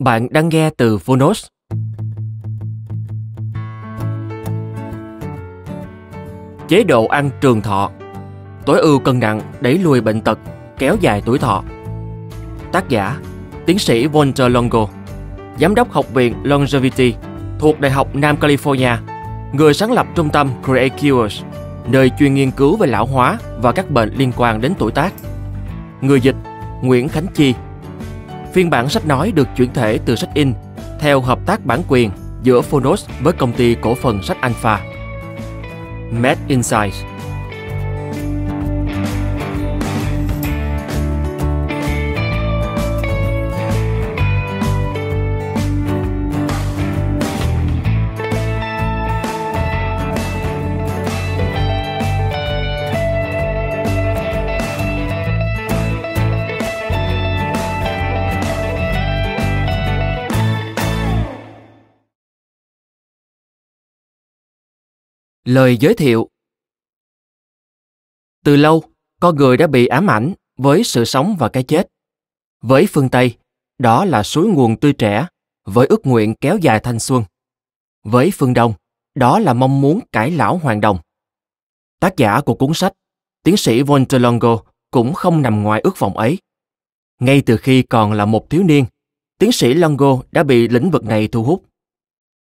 Bạn đang nghe từ Phonos. Chế độ ăn trường thọ Tối ưu cân nặng, đẩy lùi bệnh tật, kéo dài tuổi thọ Tác giả Tiến sĩ Walter Longo Giám đốc Học viện Longevity thuộc Đại học Nam California Người sáng lập trung tâm Create Cures nơi chuyên nghiên cứu về lão hóa và các bệnh liên quan đến tuổi tác. Người dịch Nguyễn Khánh Chi Phiên bản sách nói được chuyển thể từ sách in, theo hợp tác bản quyền giữa Phonos với công ty cổ phần sách Alpha. Med Insights Lời giới thiệu Từ lâu, con người đã bị ám ảnh với sự sống và cái chết. Với phương Tây, đó là suối nguồn tươi trẻ, với ước nguyện kéo dài thanh xuân. Với phương Đông, đó là mong muốn cải lão hoàng đồng. Tác giả của cuốn sách, tiến sĩ Walter cũng không nằm ngoài ước vọng ấy. Ngay từ khi còn là một thiếu niên, tiến sĩ Longo đã bị lĩnh vực này thu hút.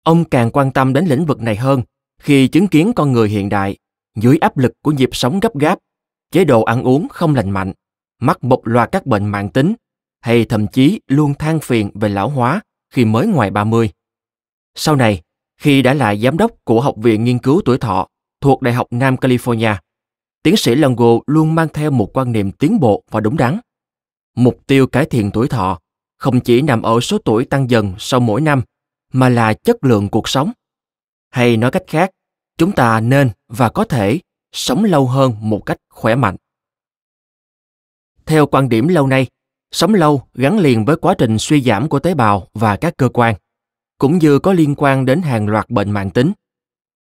Ông càng quan tâm đến lĩnh vực này hơn khi chứng kiến con người hiện đại dưới áp lực của nhịp sống gấp gáp, chế độ ăn uống không lành mạnh, mắc một loạt các bệnh mạng tính hay thậm chí luôn than phiền về lão hóa khi mới ngoài 30. Sau này, khi đã là giám đốc của Học viện Nghiên cứu Tuổi Thọ thuộc Đại học Nam California, tiến sĩ Longo luôn mang theo một quan niệm tiến bộ và đúng đắn. Mục tiêu cải thiện tuổi thọ không chỉ nằm ở số tuổi tăng dần sau mỗi năm, mà là chất lượng cuộc sống. Hay nói cách khác, chúng ta nên và có thể sống lâu hơn một cách khỏe mạnh. Theo quan điểm lâu nay, sống lâu gắn liền với quá trình suy giảm của tế bào và các cơ quan, cũng như có liên quan đến hàng loạt bệnh mạng tính.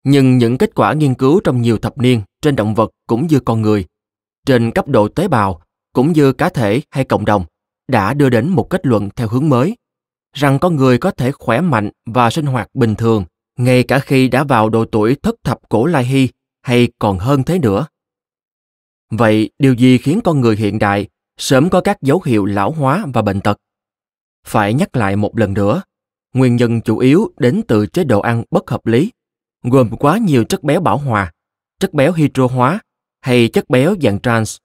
Nhưng những kết quả nghiên cứu trong nhiều thập niên trên động vật cũng như con người, trên cấp độ tế bào cũng như cá thể hay cộng đồng, đã đưa đến một kết luận theo hướng mới, rằng con người có thể khỏe mạnh và sinh hoạt bình thường ngay cả khi đã vào độ tuổi thất thập cổ lai hy hay còn hơn thế nữa. Vậy điều gì khiến con người hiện đại sớm có các dấu hiệu lão hóa và bệnh tật? Phải nhắc lại một lần nữa, nguyên nhân chủ yếu đến từ chế độ ăn bất hợp lý, gồm quá nhiều chất béo bảo hòa, chất béo hydro hóa hay chất béo dạng trans,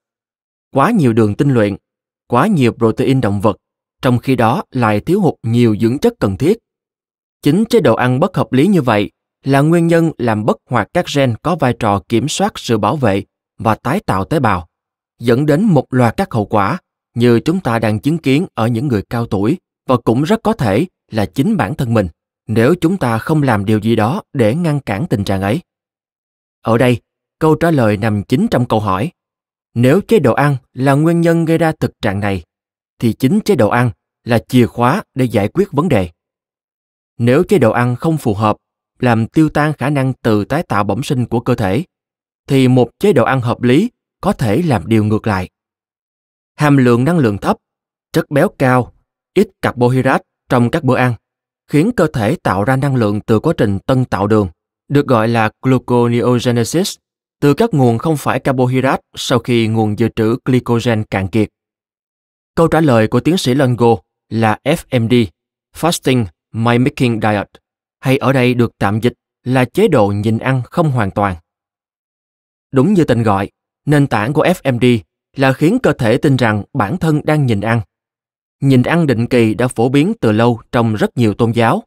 quá nhiều đường tinh luyện, quá nhiều protein động vật, trong khi đó lại thiếu hụt nhiều dưỡng chất cần thiết Chính chế độ ăn bất hợp lý như vậy là nguyên nhân làm bất hoạt các gen có vai trò kiểm soát sự bảo vệ và tái tạo tế bào, dẫn đến một loạt các hậu quả như chúng ta đang chứng kiến ở những người cao tuổi và cũng rất có thể là chính bản thân mình nếu chúng ta không làm điều gì đó để ngăn cản tình trạng ấy. Ở đây, câu trả lời nằm chính trong câu hỏi. Nếu chế độ ăn là nguyên nhân gây ra thực trạng này, thì chính chế độ ăn là chìa khóa để giải quyết vấn đề. Nếu chế độ ăn không phù hợp, làm tiêu tan khả năng tự tái tạo bẩm sinh của cơ thể, thì một chế độ ăn hợp lý có thể làm điều ngược lại. Hàm lượng năng lượng thấp, chất béo cao, ít carbohydrate trong các bữa ăn khiến cơ thể tạo ra năng lượng từ quá trình tân tạo đường, được gọi là gluconeogenesis, từ các nguồn không phải carbohydrate sau khi nguồn dự trữ glycogen cạn kiệt. Câu trả lời của tiến sĩ Longo là FMD, Fasting My Making Diet, hay ở đây được tạm dịch là chế độ nhịn ăn không hoàn toàn. Đúng như tên gọi, nền tảng của FMD là khiến cơ thể tin rằng bản thân đang nhịn ăn. Nhịn ăn định kỳ đã phổ biến từ lâu trong rất nhiều tôn giáo,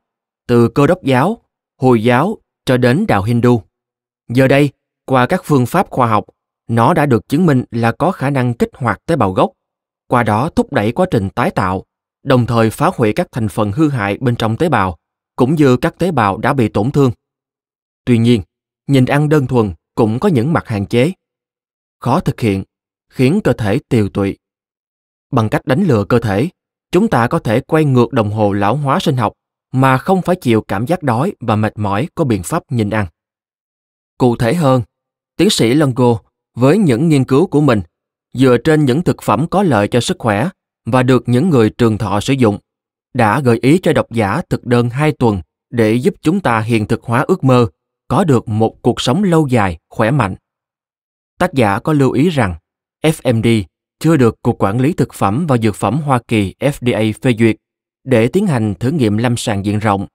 từ cơ đốc giáo, hồi giáo cho đến đạo Hindu. Giờ đây, qua các phương pháp khoa học, nó đã được chứng minh là có khả năng kích hoạt tế bào gốc, qua đó thúc đẩy quá trình tái tạo đồng thời phá hủy các thành phần hư hại bên trong tế bào, cũng như các tế bào đã bị tổn thương. Tuy nhiên, nhìn ăn đơn thuần cũng có những mặt hạn chế. Khó thực hiện, khiến cơ thể tiều tụy. Bằng cách đánh lừa cơ thể, chúng ta có thể quay ngược đồng hồ lão hóa sinh học mà không phải chịu cảm giác đói và mệt mỏi có biện pháp nhìn ăn. Cụ thể hơn, tiến sĩ Longo với những nghiên cứu của mình dựa trên những thực phẩm có lợi cho sức khỏe và được những người trường thọ sử dụng, đã gợi ý cho độc giả thực đơn 2 tuần để giúp chúng ta hiện thực hóa ước mơ có được một cuộc sống lâu dài, khỏe mạnh. Tác giả có lưu ý rằng FMD chưa được Cục Quản lý Thực phẩm và Dược phẩm Hoa Kỳ FDA phê duyệt để tiến hành thử nghiệm lâm sàng diện rộng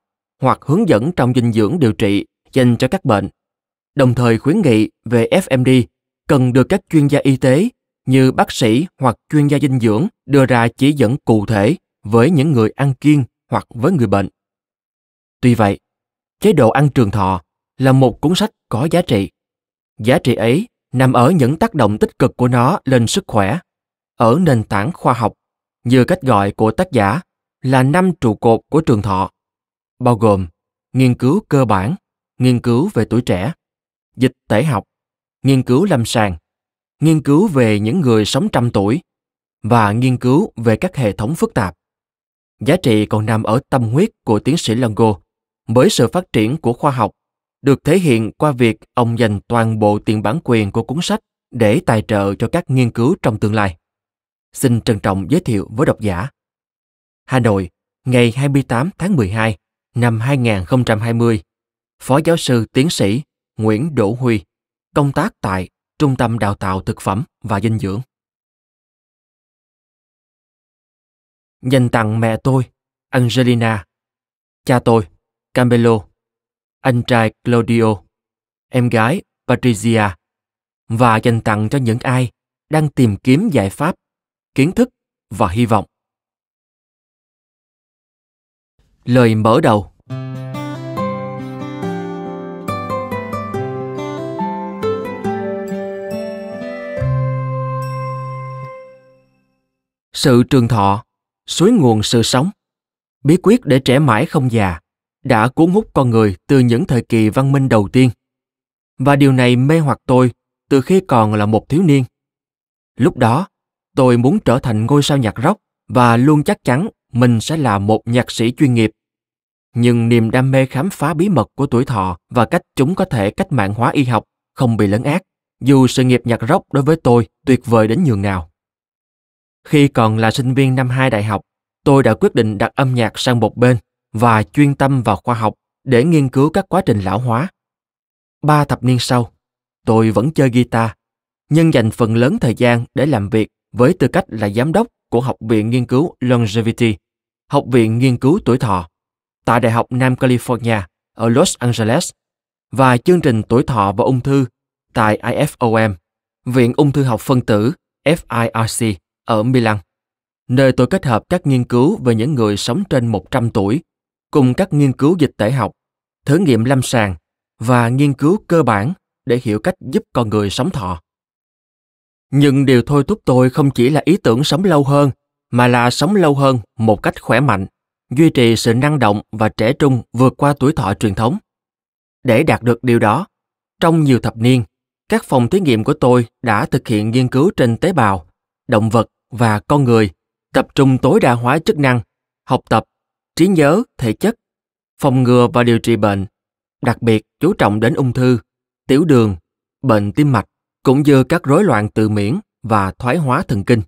hoặc hướng dẫn trong dinh dưỡng điều trị dành cho các bệnh. Đồng thời khuyến nghị về FMD cần được các chuyên gia y tế như bác sĩ hoặc chuyên gia dinh dưỡng đưa ra chỉ dẫn cụ thể với những người ăn kiêng hoặc với người bệnh. Tuy vậy, chế độ ăn trường thọ là một cuốn sách có giá trị. Giá trị ấy nằm ở những tác động tích cực của nó lên sức khỏe, ở nền tảng khoa học, như cách gọi của tác giả là năm trụ cột của trường thọ, bao gồm nghiên cứu cơ bản, nghiên cứu về tuổi trẻ, dịch tễ học, nghiên cứu lâm sàng, nghiên cứu về những người sống trăm tuổi và nghiên cứu về các hệ thống phức tạp. Giá trị còn nằm ở tâm huyết của tiến sĩ Longo bởi sự phát triển của khoa học được thể hiện qua việc ông dành toàn bộ tiền bản quyền của cuốn sách để tài trợ cho các nghiên cứu trong tương lai. Xin trân trọng giới thiệu với độc giả. Hà Nội, ngày 28 tháng 12 năm 2020, Phó giáo sư tiến sĩ Nguyễn Đỗ Huy, công tác tại Trung tâm Đào tạo Thực phẩm và Dinh dưỡng. Dành tặng mẹ tôi, Angelina, cha tôi, Camelo, anh trai Claudio, em gái Patricia. Và dành tặng cho những ai đang tìm kiếm giải pháp, kiến thức và hy vọng. Lời mở đầu. Sự trường thọ, suối nguồn sự sống, bí quyết để trẻ mãi không già đã cuốn hút con người từ những thời kỳ văn minh đầu tiên. Và điều này mê hoặc tôi từ khi còn là một thiếu niên. Lúc đó, tôi muốn trở thành ngôi sao nhạc rock và luôn chắc chắn mình sẽ là một nhạc sĩ chuyên nghiệp. Nhưng niềm đam mê khám phá bí mật của tuổi thọ và cách chúng có thể cách mạng hóa y học không bị lấn át, dù sự nghiệp nhạc rock đối với tôi tuyệt vời đến nhường nào. Khi còn là sinh viên năm 2 đại học, tôi đã quyết định đặt âm nhạc sang một bên và chuyên tâm vào khoa học để nghiên cứu các quá trình lão hóa. Ba thập niên sau, tôi vẫn chơi guitar, nhưng dành phần lớn thời gian để làm việc với tư cách là giám đốc của Học viện Nghiên cứu Longevity, Học viện Nghiên cứu Tuổi Thọ, tại Đại học Nam California ở Los Angeles và chương trình Tuổi Thọ và Ung Thư tại IFOM, Viện Ung Thư học phân tử FIRC ở Milan, nơi tôi kết hợp các nghiên cứu về những người sống trên 100 tuổi cùng các nghiên cứu dịch tễ học, thử nghiệm lâm sàng và nghiên cứu cơ bản để hiểu cách giúp con người sống thọ. Nhưng điều thôi thúc tôi không chỉ là ý tưởng sống lâu hơn, mà là sống lâu hơn một cách khỏe mạnh, duy trì sự năng động và trẻ trung vượt qua tuổi thọ truyền thống. Để đạt được điều đó, trong nhiều thập niên, các phòng thí nghiệm của tôi đã thực hiện nghiên cứu trên tế bào, động vật và con người, tập trung tối đa hóa chức năng, học tập trí nhớ, thể chất, phòng ngừa và điều trị bệnh, đặc biệt chú trọng đến ung thư, tiểu đường, bệnh tim mạch, cũng như các rối loạn tự miễn và thoái hóa thần kinh.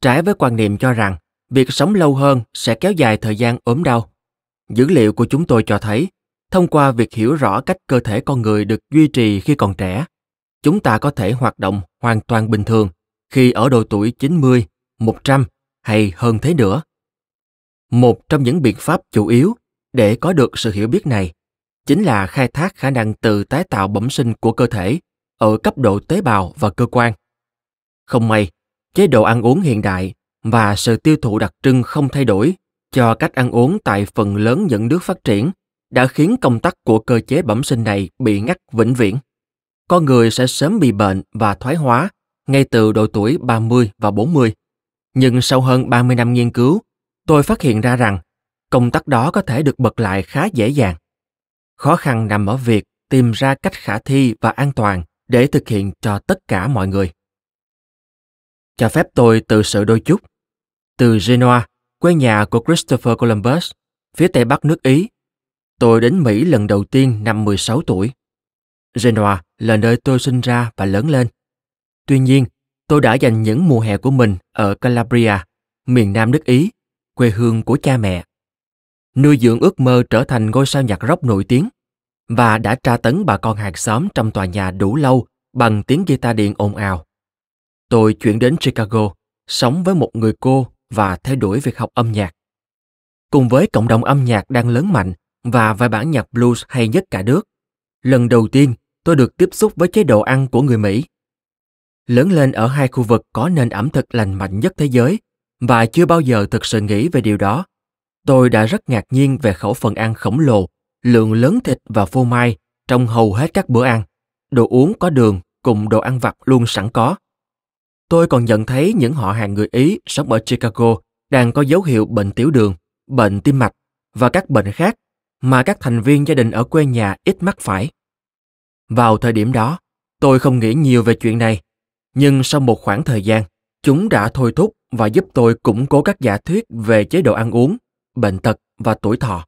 Trái với quan niệm cho rằng việc sống lâu hơn sẽ kéo dài thời gian ốm đau, dữ liệu của chúng tôi cho thấy, thông qua việc hiểu rõ cách cơ thể con người được duy trì khi còn trẻ, chúng ta có thể hoạt động hoàn toàn bình thường khi ở độ tuổi 90, 100 hay hơn thế nữa. Một trong những biện pháp chủ yếu để có được sự hiểu biết này chính là khai thác khả năng tự tái tạo bẩm sinh của cơ thể ở cấp độ tế bào và cơ quan. Không may, chế độ ăn uống hiện đại và sự tiêu thụ đặc trưng không thay đổi cho cách ăn uống tại phần lớn những nước phát triển đã khiến công tắc của cơ chế bẩm sinh này bị ngắt vĩnh viễn. Con người sẽ sớm bị bệnh và thoái hóa ngay từ độ tuổi 30 và 40. Nhưng sau hơn 30 năm nghiên cứu tôi phát hiện ra rằng công tắc đó có thể được bật lại khá dễ dàng. Khó khăn nằm ở việc tìm ra cách khả thi và an toàn để thực hiện cho tất cả mọi người. Cho phép tôi tự sự đôi chút. Từ Genoa, quê nhà của Christopher Columbus, phía tây bắc nước Ý, tôi đến Mỹ lần đầu tiên năm 16 tuổi. Genoa là nơi tôi sinh ra và lớn lên. Tuy nhiên, tôi đã dành những mùa hè của mình ở Calabria, miền nam nước Ý, quê hương của cha mẹ. Nuôi dưỡng ước mơ trở thành ngôi sao nhạc rock nổi tiếng và đã tra tấn bà con hàng xóm trong tòa nhà đủ lâu bằng tiếng guitar điện ồn ào. Tôi chuyển đến Chicago, sống với một người cô và theo đuổi việc học âm nhạc. Cùng với cộng đồng âm nhạc đang lớn mạnh và vài bản nhạc blues hay nhất cả nước, lần đầu tiên tôi được tiếp xúc với chế độ ăn của người Mỹ. Lớn lên ở hai khu vực có nền ẩm thực lành mạnh nhất thế giới và chưa bao giờ thực sự nghĩ về điều đó. Tôi đã rất ngạc nhiên về khẩu phần ăn khổng lồ, lượng lớn thịt và phô mai trong hầu hết các bữa ăn. Đồ uống có đường cùng đồ ăn vặt luôn sẵn có. Tôi còn nhận thấy những họ hàng người Ý sống ở Chicago đang có dấu hiệu bệnh tiểu đường, bệnh tim mạch và các bệnh khác mà các thành viên gia đình ở quê nhà ít mắc phải. Vào thời điểm đó, tôi không nghĩ nhiều về chuyện này, nhưng sau một khoảng thời gian, chúng đã thôi thúc và giúp tôi củng cố các giả thuyết về chế độ ăn uống, bệnh tật và tuổi thọ.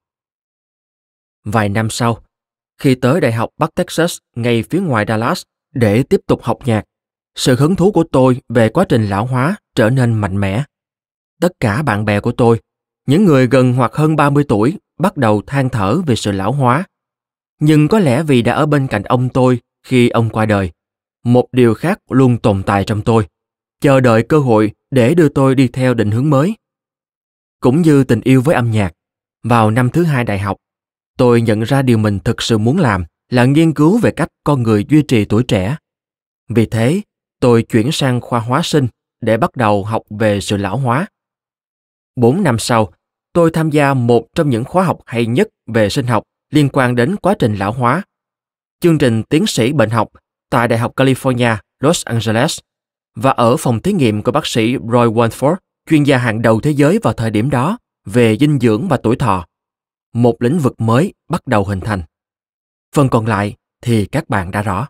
Vài năm sau, khi tới Đại học Bắc Texas ngay phía ngoài Dallas để tiếp tục học nhạc, sự hứng thú của tôi về quá trình lão hóa trở nên mạnh mẽ. Tất cả bạn bè của tôi, những người gần hoặc hơn 30 tuổi, bắt đầu than thở về sự lão hóa. Nhưng có lẽ vì đã ở bên cạnh ông tôi khi ông qua đời, một điều khác luôn tồn tại trong tôi, chờ đợi cơ hội để đưa tôi đi theo định hướng mới. Cũng như tình yêu với âm nhạc, vào năm thứ hai đại học, tôi nhận ra điều mình thực sự muốn làm là nghiên cứu về cách con người duy trì tuổi trẻ. Vì thế, tôi chuyển sang khoa hóa sinh để bắt đầu học về sự lão hóa. Bốn năm sau, tôi tham gia một trong những khóa học hay nhất về sinh học liên quan đến quá trình lão hóa. Chương trình tiến sĩ bệnh học tại Đại học California, Los Angeles và ở phòng thí nghiệm của bác sĩ Roy Wanford, chuyên gia hàng đầu thế giới vào thời điểm đó về dinh dưỡng và tuổi thọ. Một lĩnh vực mới bắt đầu hình thành. Phần còn lại thì các bạn đã rõ.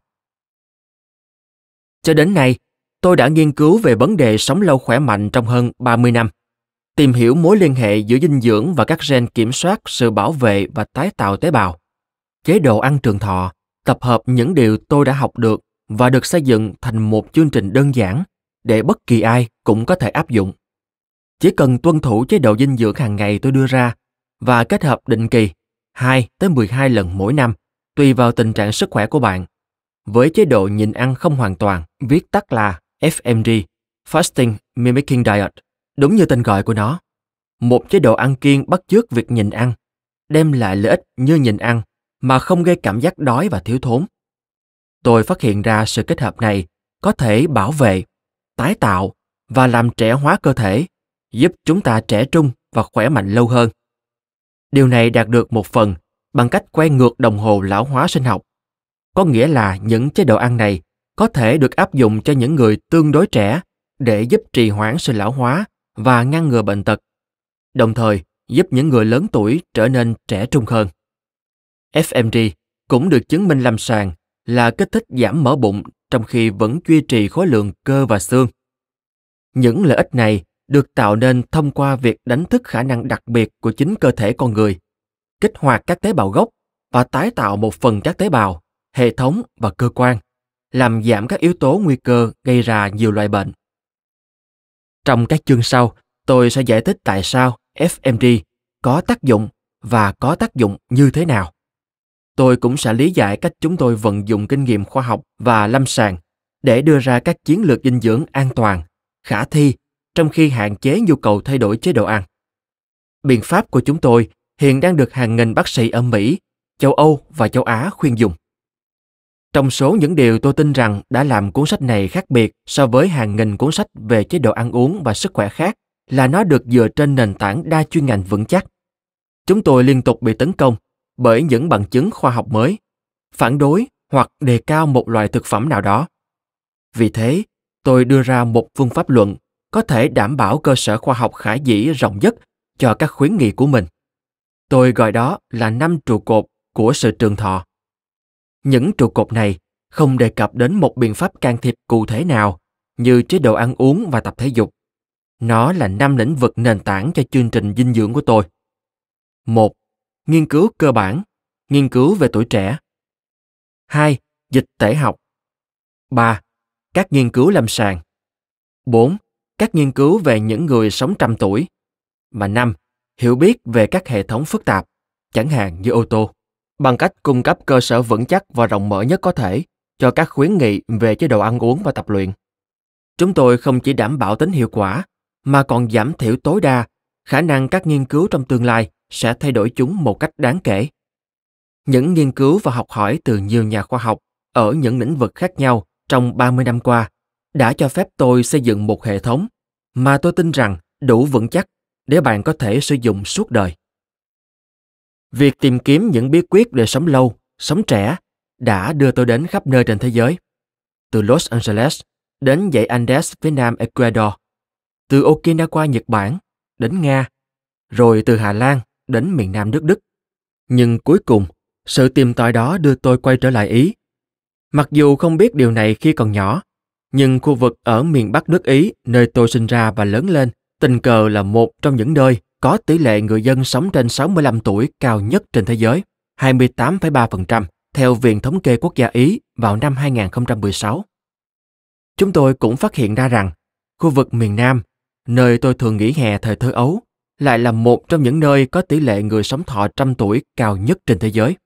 Cho đến nay, tôi đã nghiên cứu về vấn đề sống lâu khỏe mạnh trong hơn 30 năm. Tìm hiểu mối liên hệ giữa dinh dưỡng và các gen kiểm soát sự bảo vệ và tái tạo tế bào. Chế độ ăn trường thọ, tập hợp những điều tôi đã học được và được xây dựng thành một chương trình đơn giản để bất kỳ ai cũng có thể áp dụng. Chỉ cần tuân thủ chế độ dinh dưỡng hàng ngày tôi đưa ra và kết hợp định kỳ 2 tới 12 lần mỗi năm, tùy vào tình trạng sức khỏe của bạn. Với chế độ nhịn ăn không hoàn toàn, viết tắt là FMD, Fasting Mimicking Diet, đúng như tên gọi của nó. Một chế độ ăn kiêng bắt chước việc nhịn ăn, đem lại lợi ích như nhịn ăn mà không gây cảm giác đói và thiếu thốn. Tôi phát hiện ra sự kết hợp này có thể bảo vệ, tái tạo và làm trẻ hóa cơ thể, giúp chúng ta trẻ trung và khỏe mạnh lâu hơn. Điều này đạt được một phần bằng cách quay ngược đồng hồ lão hóa sinh học. Có nghĩa là những chế độ ăn này có thể được áp dụng cho những người tương đối trẻ để giúp trì hoãn sự lão hóa và ngăn ngừa bệnh tật, đồng thời giúp những người lớn tuổi trở nên trẻ trung hơn. FMD cũng được chứng minh lâm sàng là kích thích giảm mỡ bụng trong khi vẫn duy trì khối lượng cơ và xương. Những lợi ích này được tạo nên thông qua việc đánh thức khả năng đặc biệt của chính cơ thể con người, kích hoạt các tế bào gốc và tái tạo một phần các tế bào, hệ thống và cơ quan, làm giảm các yếu tố nguy cơ gây ra nhiều loại bệnh. Trong các chương sau, tôi sẽ giải thích tại sao FMD có tác dụng và có tác dụng như thế nào. Tôi cũng sẽ lý giải cách chúng tôi vận dụng kinh nghiệm khoa học và lâm sàng để đưa ra các chiến lược dinh dưỡng an toàn, khả thi trong khi hạn chế nhu cầu thay đổi chế độ ăn. Biện pháp của chúng tôi hiện đang được hàng nghìn bác sĩ ở Mỹ, châu Âu và châu Á khuyên dùng. Trong số những điều tôi tin rằng đã làm cuốn sách này khác biệt so với hàng nghìn cuốn sách về chế độ ăn uống và sức khỏe khác là nó được dựa trên nền tảng đa chuyên ngành vững chắc. Chúng tôi liên tục bị tấn công bởi những bằng chứng khoa học mới, phản đối hoặc đề cao một loại thực phẩm nào đó. Vì thế, tôi đưa ra một phương pháp luận có thể đảm bảo cơ sở khoa học khả dĩ rộng nhất cho các khuyến nghị của mình. Tôi gọi đó là năm trụ cột của sự trường thọ. Những trụ cột này không đề cập đến một biện pháp can thiệp cụ thể nào như chế độ ăn uống và tập thể dục. Nó là năm lĩnh vực nền tảng cho chương trình dinh dưỡng của tôi. Một, Nghiên cứu cơ bản, nghiên cứu về tuổi trẻ. 2. Dịch tễ học. 3. Các nghiên cứu lâm sàng. 4. Các nghiên cứu về những người sống trăm tuổi. và năm hiểu biết về các hệ thống phức tạp, chẳng hạn như ô tô, bằng cách cung cấp cơ sở vững chắc và rộng mở nhất có thể cho các khuyến nghị về chế độ ăn uống và tập luyện. Chúng tôi không chỉ đảm bảo tính hiệu quả, mà còn giảm thiểu tối đa khả năng các nghiên cứu trong tương lai sẽ thay đổi chúng một cách đáng kể. Những nghiên cứu và học hỏi từ nhiều nhà khoa học ở những lĩnh vực khác nhau trong 30 năm qua đã cho phép tôi xây dựng một hệ thống mà tôi tin rằng đủ vững chắc để bạn có thể sử dụng suốt đời. Việc tìm kiếm những bí quyết để sống lâu, sống trẻ đã đưa tôi đến khắp nơi trên thế giới. Từ Los Angeles đến dãy Andes phía nam Ecuador, từ Okinawa Nhật Bản đến Nga, rồi từ Hà Lan đến miền nam nước Đức. Nhưng cuối cùng, sự tìm tòi đó đưa tôi quay trở lại Ý. Mặc dù không biết điều này khi còn nhỏ, nhưng khu vực ở miền Bắc nước Ý, nơi tôi sinh ra và lớn lên, tình cờ là một trong những nơi có tỷ lệ người dân sống trên 65 tuổi cao nhất trên thế giới, 28,3%, theo Viện Thống kê Quốc gia Ý vào năm 2016. Chúng tôi cũng phát hiện ra rằng, khu vực miền Nam, nơi tôi thường nghỉ hè thời thơ ấu, lại là một trong những nơi có tỷ lệ người sống thọ trăm tuổi cao nhất trên thế giới.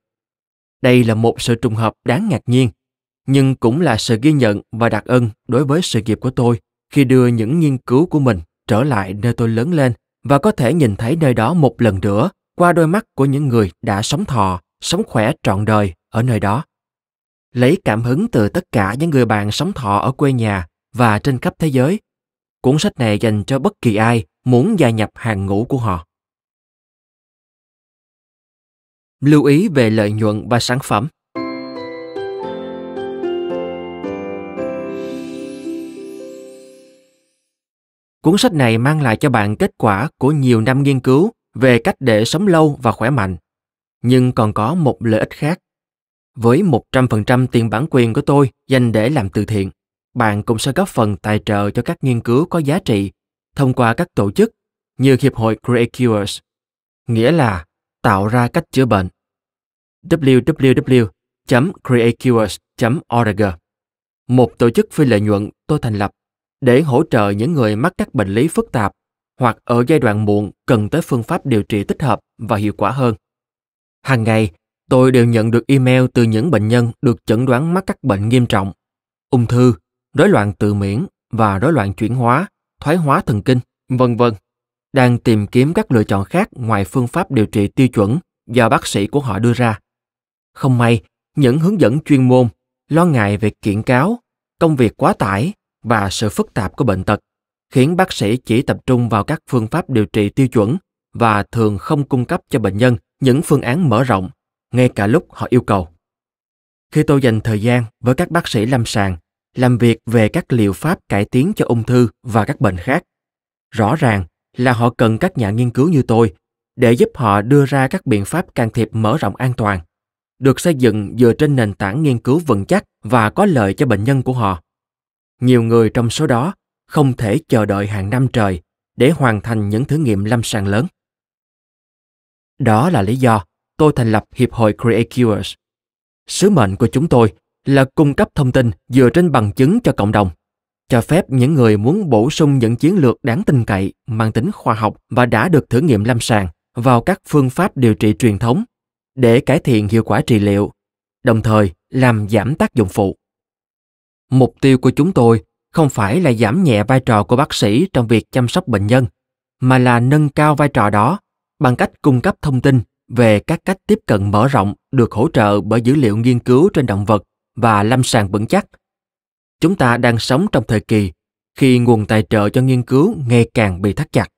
Đây là một sự trùng hợp đáng ngạc nhiên, nhưng cũng là sự ghi nhận và đặc ân đối với sự nghiệp của tôi khi đưa những nghiên cứu của mình trở lại nơi tôi lớn lên và có thể nhìn thấy nơi đó một lần nữa qua đôi mắt của những người đã sống thọ, sống khỏe trọn đời ở nơi đó. Lấy cảm hứng từ tất cả những người bạn sống thọ ở quê nhà và trên khắp thế giới, cuốn sách này dành cho bất kỳ ai muốn gia nhập hàng ngũ của họ. Lưu ý về lợi nhuận và sản phẩm Cuốn sách này mang lại cho bạn kết quả của nhiều năm nghiên cứu về cách để sống lâu và khỏe mạnh. Nhưng còn có một lợi ích khác. Với 100% tiền bản quyền của tôi dành để làm từ thiện, bạn cũng sẽ góp phần tài trợ cho các nghiên cứu có giá trị thông qua các tổ chức như Hiệp hội Create Cures, nghĩa là tạo ra cách chữa bệnh. www.createcures.org Một tổ chức phi lợi nhuận tôi thành lập để hỗ trợ những người mắc các bệnh lý phức tạp hoặc ở giai đoạn muộn cần tới phương pháp điều trị thích hợp và hiệu quả hơn. Hàng ngày, tôi đều nhận được email từ những bệnh nhân được chẩn đoán mắc các bệnh nghiêm trọng, ung thư, rối loạn tự miễn và rối loạn chuyển hóa, thoái hóa thần kinh, vân vân, đang tìm kiếm các lựa chọn khác ngoài phương pháp điều trị tiêu chuẩn do bác sĩ của họ đưa ra. Không may, những hướng dẫn chuyên môn, lo ngại về kiện cáo, công việc quá tải và sự phức tạp của bệnh tật khiến bác sĩ chỉ tập trung vào các phương pháp điều trị tiêu chuẩn và thường không cung cấp cho bệnh nhân những phương án mở rộng ngay cả lúc họ yêu cầu khi tôi dành thời gian với các bác sĩ lâm sàng làm việc về các liệu pháp cải tiến cho ung thư và các bệnh khác rõ ràng là họ cần các nhà nghiên cứu như tôi để giúp họ đưa ra các biện pháp can thiệp mở rộng an toàn, được xây dựng dựa trên nền tảng nghiên cứu vững chắc và có lợi cho bệnh nhân của họ nhiều người trong số đó không thể chờ đợi hàng năm trời để hoàn thành những thử nghiệm lâm sàng lớn. Đó là lý do tôi thành lập Hiệp hội Create Cures. Sứ mệnh của chúng tôi là cung cấp thông tin dựa trên bằng chứng cho cộng đồng, cho phép những người muốn bổ sung những chiến lược đáng tin cậy, mang tính khoa học và đã được thử nghiệm lâm sàng vào các phương pháp điều trị truyền thống để cải thiện hiệu quả trị liệu, đồng thời làm giảm tác dụng phụ. Mục tiêu của chúng tôi không phải là giảm nhẹ vai trò của bác sĩ trong việc chăm sóc bệnh nhân, mà là nâng cao vai trò đó bằng cách cung cấp thông tin về các cách tiếp cận mở rộng được hỗ trợ bởi dữ liệu nghiên cứu trên động vật và lâm sàng vững chắc. Chúng ta đang sống trong thời kỳ khi nguồn tài trợ cho nghiên cứu ngày càng bị thắt chặt.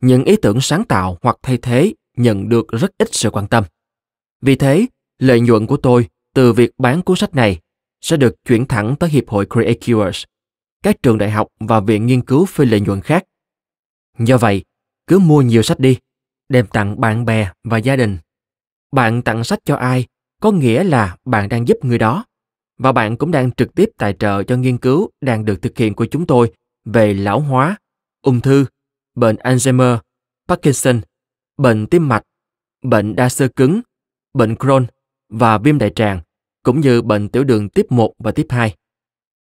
Những ý tưởng sáng tạo hoặc thay thế nhận được rất ít sự quan tâm. Vì thế, lợi nhuận của tôi từ việc bán cuốn sách này sẽ được chuyển thẳng tới Hiệp hội CreateCures, các trường đại học và viện nghiên cứu phi lợi nhuận khác. Do vậy, cứ mua nhiều sách đi, đem tặng bạn bè và gia đình. Bạn tặng sách cho ai có nghĩa là bạn đang giúp người đó và bạn cũng đang trực tiếp tài trợ cho nghiên cứu đang được thực hiện của chúng tôi về lão hóa, ung thư, bệnh Alzheimer, Parkinson, bệnh tim mạch, bệnh đa xơ cứng, bệnh Crohn và viêm đại tràng cũng như bệnh tiểu đường tiếp 1 và tiếp 2.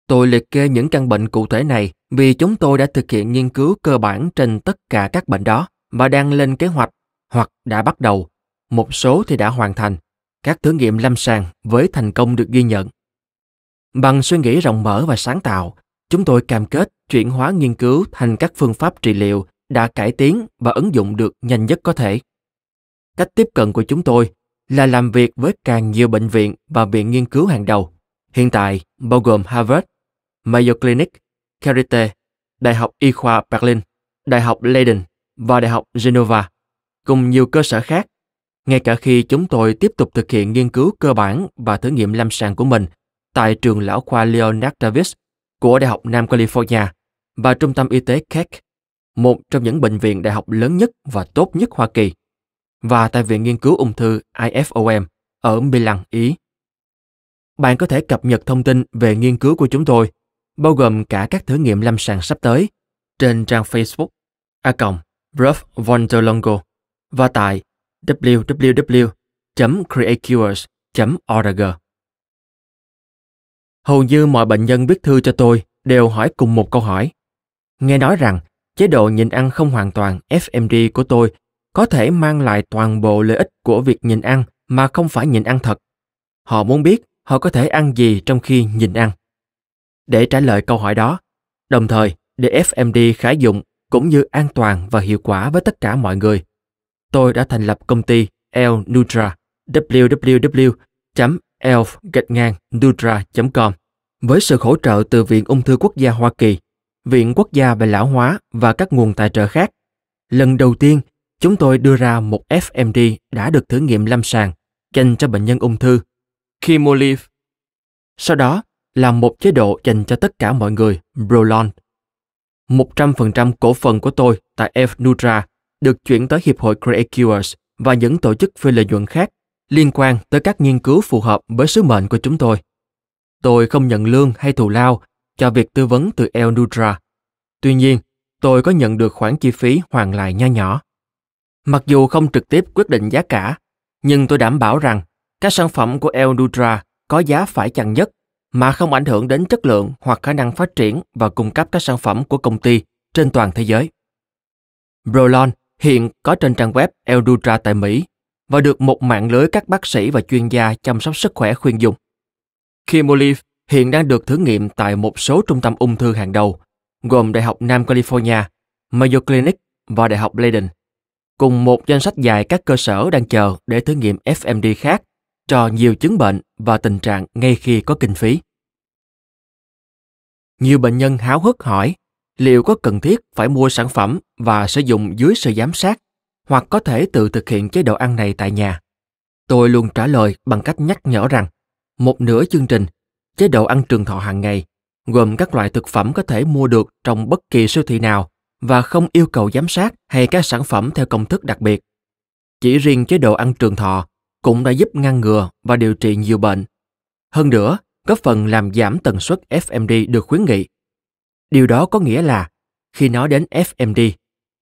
Tôi liệt kê những căn bệnh cụ thể này vì chúng tôi đã thực hiện nghiên cứu cơ bản trên tất cả các bệnh đó và đang lên kế hoạch hoặc đã bắt đầu, một số thì đã hoàn thành, các thử nghiệm lâm sàng với thành công được ghi nhận. Bằng suy nghĩ rộng mở và sáng tạo, chúng tôi cam kết chuyển hóa nghiên cứu thành các phương pháp trị liệu đã cải tiến và ứng dụng được nhanh nhất có thể. Cách tiếp cận của chúng tôi là làm việc với càng nhiều bệnh viện và viện nghiên cứu hàng đầu, hiện tại bao gồm Harvard, Mayo Clinic, Charité, Đại học Y khoa Berlin, Đại học Leiden và Đại học Genova, cùng nhiều cơ sở khác, ngay cả khi chúng tôi tiếp tục thực hiện nghiên cứu cơ bản và thử nghiệm lâm sàng của mình tại trường lão khoa Leonard Davis của Đại học Nam California và Trung tâm Y tế Keck, một trong những bệnh viện đại học lớn nhất và tốt nhất Hoa Kỳ, và tại Viện Nghiên cứu Ung thư IFOM ở Milan, Ý. Bạn có thể cập nhật thông tin về nghiên cứu của chúng tôi, bao gồm cả các thử nghiệm lâm sàng sắp tới, trên trang Facebook a cộng Rolf von der Longo và tại www.createcures.org. Hầu như mọi bệnh nhân viết thư cho tôi đều hỏi cùng một câu hỏi. Nghe nói rằng chế độ nhịn ăn không hoàn toàn FMD của tôi có thể mang lại toàn bộ lợi ích của việc nhịn ăn mà không phải nhịn ăn thật. Họ muốn biết họ có thể ăn gì trong khi nhịn ăn. Để trả lời câu hỏi đó, đồng thời để FMD khả dụng cũng như an toàn và hiệu quả với tất cả mọi người, tôi đã thành lập công ty L Nutra www www.elf-nutra.com với sự hỗ trợ từ Viện Ung thư Quốc gia Hoa Kỳ, Viện Quốc gia về lão hóa và các nguồn tài trợ khác. Lần đầu tiên, chúng tôi đưa ra một FMD đã được thử nghiệm lâm sàng dành cho bệnh nhân ung thư, Chemolive. Sau đó là một chế độ dành cho tất cả mọi người, Brolon. 100% cổ phần của tôi tại F Nutra được chuyển tới Hiệp hội Creatures và những tổ chức phi lợi nhuận khác liên quan tới các nghiên cứu phù hợp với sứ mệnh của chúng tôi. Tôi không nhận lương hay thù lao cho việc tư vấn từ El Nudra. Tuy nhiên, tôi có nhận được khoản chi phí hoàn lại nho nhỏ. Mặc dù không trực tiếp quyết định giá cả, nhưng tôi đảm bảo rằng các sản phẩm của El Nudra có giá phải chăng nhất mà không ảnh hưởng đến chất lượng hoặc khả năng phát triển và cung cấp các sản phẩm của công ty trên toàn thế giới. Brolon hiện có trên trang web Eldutra tại Mỹ và được một mạng lưới các bác sĩ và chuyên gia chăm sóc sức khỏe khuyên dùng. Kimolive hiện đang được thử nghiệm tại một số trung tâm ung thư hàng đầu, gồm Đại học Nam California, Mayo Clinic và Đại học Leiden, cùng một danh sách dài các cơ sở đang chờ để thử nghiệm FMD khác cho nhiều chứng bệnh và tình trạng ngay khi có kinh phí. Nhiều bệnh nhân háo hức hỏi liệu có cần thiết phải mua sản phẩm và sử dụng dưới sự giám sát hoặc có thể tự thực hiện chế độ ăn này tại nhà. Tôi luôn trả lời bằng cách nhắc nhở rằng một nửa chương trình, chế độ ăn trường thọ hàng ngày, gồm các loại thực phẩm có thể mua được trong bất kỳ siêu thị nào và không yêu cầu giám sát hay các sản phẩm theo công thức đặc biệt. Chỉ riêng chế độ ăn trường thọ cũng đã giúp ngăn ngừa và điều trị nhiều bệnh. Hơn nữa, góp phần làm giảm tần suất FMD được khuyến nghị. Điều đó có nghĩa là khi nói đến FMD,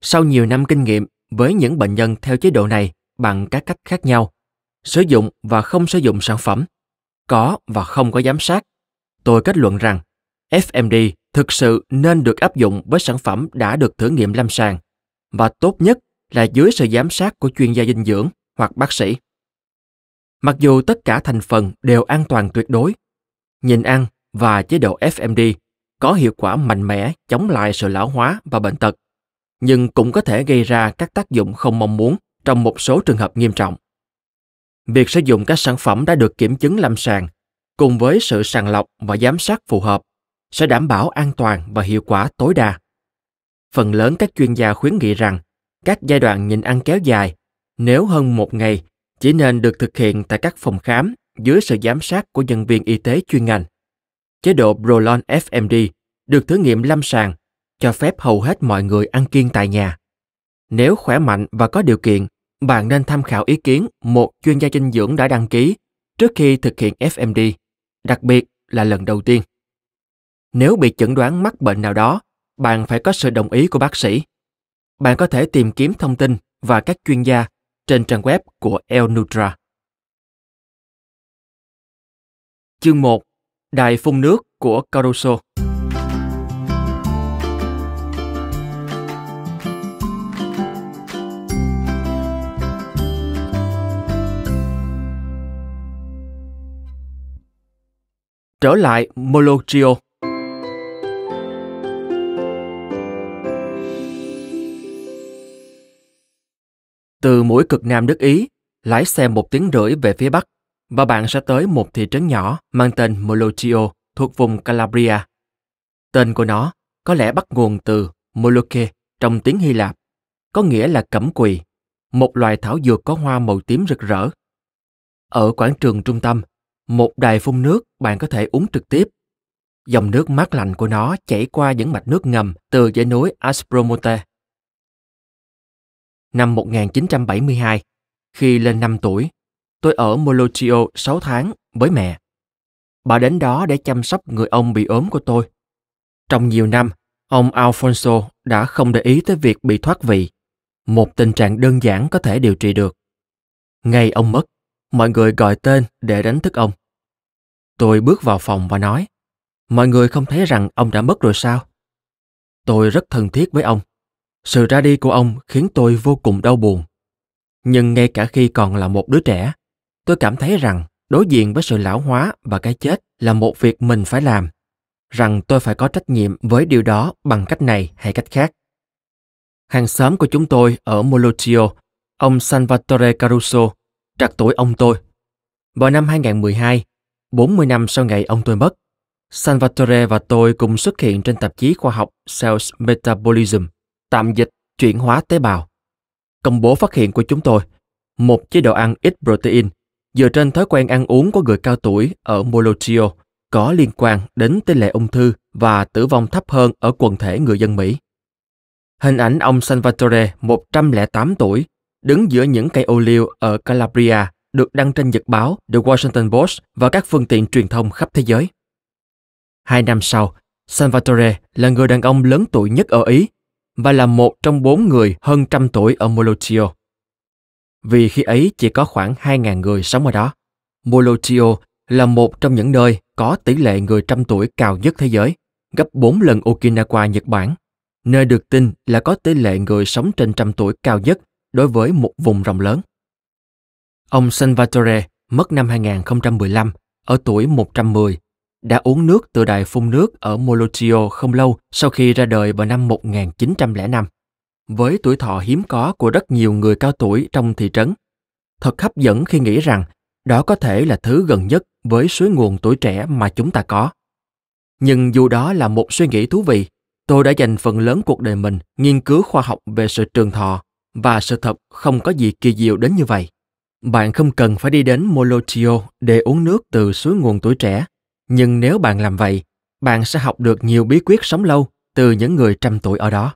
sau nhiều năm kinh nghiệm với những bệnh nhân theo chế độ này bằng các cách khác nhau, sử dụng và không sử dụng sản phẩm, có và không có giám sát, tôi kết luận rằng FMD thực sự nên được áp dụng với sản phẩm đã được thử nghiệm lâm sàng và tốt nhất là dưới sự giám sát của chuyên gia dinh dưỡng hoặc bác sĩ. Mặc dù tất cả thành phần đều an toàn tuyệt đối, nhìn ăn và chế độ FMD có hiệu quả mạnh mẽ chống lại sự lão hóa và bệnh tật, nhưng cũng có thể gây ra các tác dụng không mong muốn trong một số trường hợp nghiêm trọng. Việc sử dụng các sản phẩm đã được kiểm chứng lâm sàng cùng với sự sàng lọc và giám sát phù hợp sẽ đảm bảo an toàn và hiệu quả tối đa. Phần lớn các chuyên gia khuyến nghị rằng các giai đoạn nhịn ăn kéo dài, nếu hơn một ngày, chỉ nên được thực hiện tại các phòng khám dưới sự giám sát của nhân viên y tế chuyên ngành. Chế độ Prolon FMD được thử nghiệm lâm sàng, cho phép hầu hết mọi người ăn kiêng tại nhà. Nếu khỏe mạnh và có điều kiện, bạn nên tham khảo ý kiến một chuyên gia dinh dưỡng đã đăng ký trước khi thực hiện FMD, đặc biệt là lần đầu tiên. Nếu bị chẩn đoán mắc bệnh nào đó, bạn phải có sự đồng ý của bác sĩ. Bạn có thể tìm kiếm thông tin và các chuyên gia trên trang web của El Nutra. Chương 1. Đài phun nước của Caruso Trở lại Mologio. Từ mũi cực nam nước Ý, lái xe một tiếng rưỡi về phía bắc và bạn sẽ tới một thị trấn nhỏ mang tên Mologio thuộc vùng Calabria. Tên của nó có lẽ bắt nguồn từ Moloke trong tiếng Hy Lạp, có nghĩa là cẩm quỳ, một loài thảo dược có hoa màu tím rực rỡ. Ở quảng trường trung tâm, một đài phun nước bạn có thể uống trực tiếp. Dòng nước mát lạnh của nó chảy qua những mạch nước ngầm từ dãy núi Aspromonte. Năm 1972, khi lên 5 tuổi, tôi ở Molochio 6 tháng với mẹ. Bà đến đó để chăm sóc người ông bị ốm của tôi. Trong nhiều năm, ông Alfonso đã không để ý tới việc bị thoát vị, một tình trạng đơn giản có thể điều trị được. Ngày ông mất, mọi người gọi tên để đánh thức ông. Tôi bước vào phòng và nói, mọi người không thấy rằng ông đã mất rồi sao? Tôi rất thân thiết với ông. Sự ra đi của ông khiến tôi vô cùng đau buồn. Nhưng ngay cả khi còn là một đứa trẻ, tôi cảm thấy rằng đối diện với sự lão hóa và cái chết là một việc mình phải làm, rằng tôi phải có trách nhiệm với điều đó bằng cách này hay cách khác. Hàng xóm của chúng tôi ở Molotio, ông Salvatore Caruso, trạc tuổi ông tôi. Vào năm 2012, 40 năm sau ngày ông tôi mất, Salvatore và tôi cùng xuất hiện trên tạp chí khoa học Cells Metabolism, tạm dịch chuyển hóa tế bào. Công bố phát hiện của chúng tôi, một chế độ ăn ít protein dựa trên thói quen ăn uống của người cao tuổi ở Molotio có liên quan đến tỷ lệ ung thư và tử vong thấp hơn ở quần thể người dân Mỹ. Hình ảnh ông Salvatore 108 tuổi đứng giữa những cây ô liu ở Calabria được đăng trên nhật báo The Washington Post và các phương tiện truyền thông khắp thế giới. Hai năm sau, Salvatore là người đàn ông lớn tuổi nhất ở Ý và là một trong bốn người hơn trăm tuổi ở Molotio Vì khi ấy chỉ có khoảng 2.000 người sống ở đó. Molotio là một trong những nơi có tỷ lệ người trăm tuổi cao nhất thế giới, gấp 4 lần Okinawa, Nhật Bản, nơi được tin là có tỷ lệ người sống trên trăm tuổi cao nhất đối với một vùng rộng lớn. Ông Salvatore mất năm 2015 ở tuổi 110 đã uống nước từ đài phun nước ở Molotio không lâu sau khi ra đời vào năm 1905. Với tuổi thọ hiếm có của rất nhiều người cao tuổi trong thị trấn, thật hấp dẫn khi nghĩ rằng đó có thể là thứ gần nhất với suối nguồn tuổi trẻ mà chúng ta có. Nhưng dù đó là một suy nghĩ thú vị, tôi đã dành phần lớn cuộc đời mình nghiên cứu khoa học về sự trường thọ và sự thật không có gì kỳ diệu đến như vậy. Bạn không cần phải đi đến Molochio để uống nước từ suối nguồn tuổi trẻ, nhưng nếu bạn làm vậy, bạn sẽ học được nhiều bí quyết sống lâu từ những người trăm tuổi ở đó.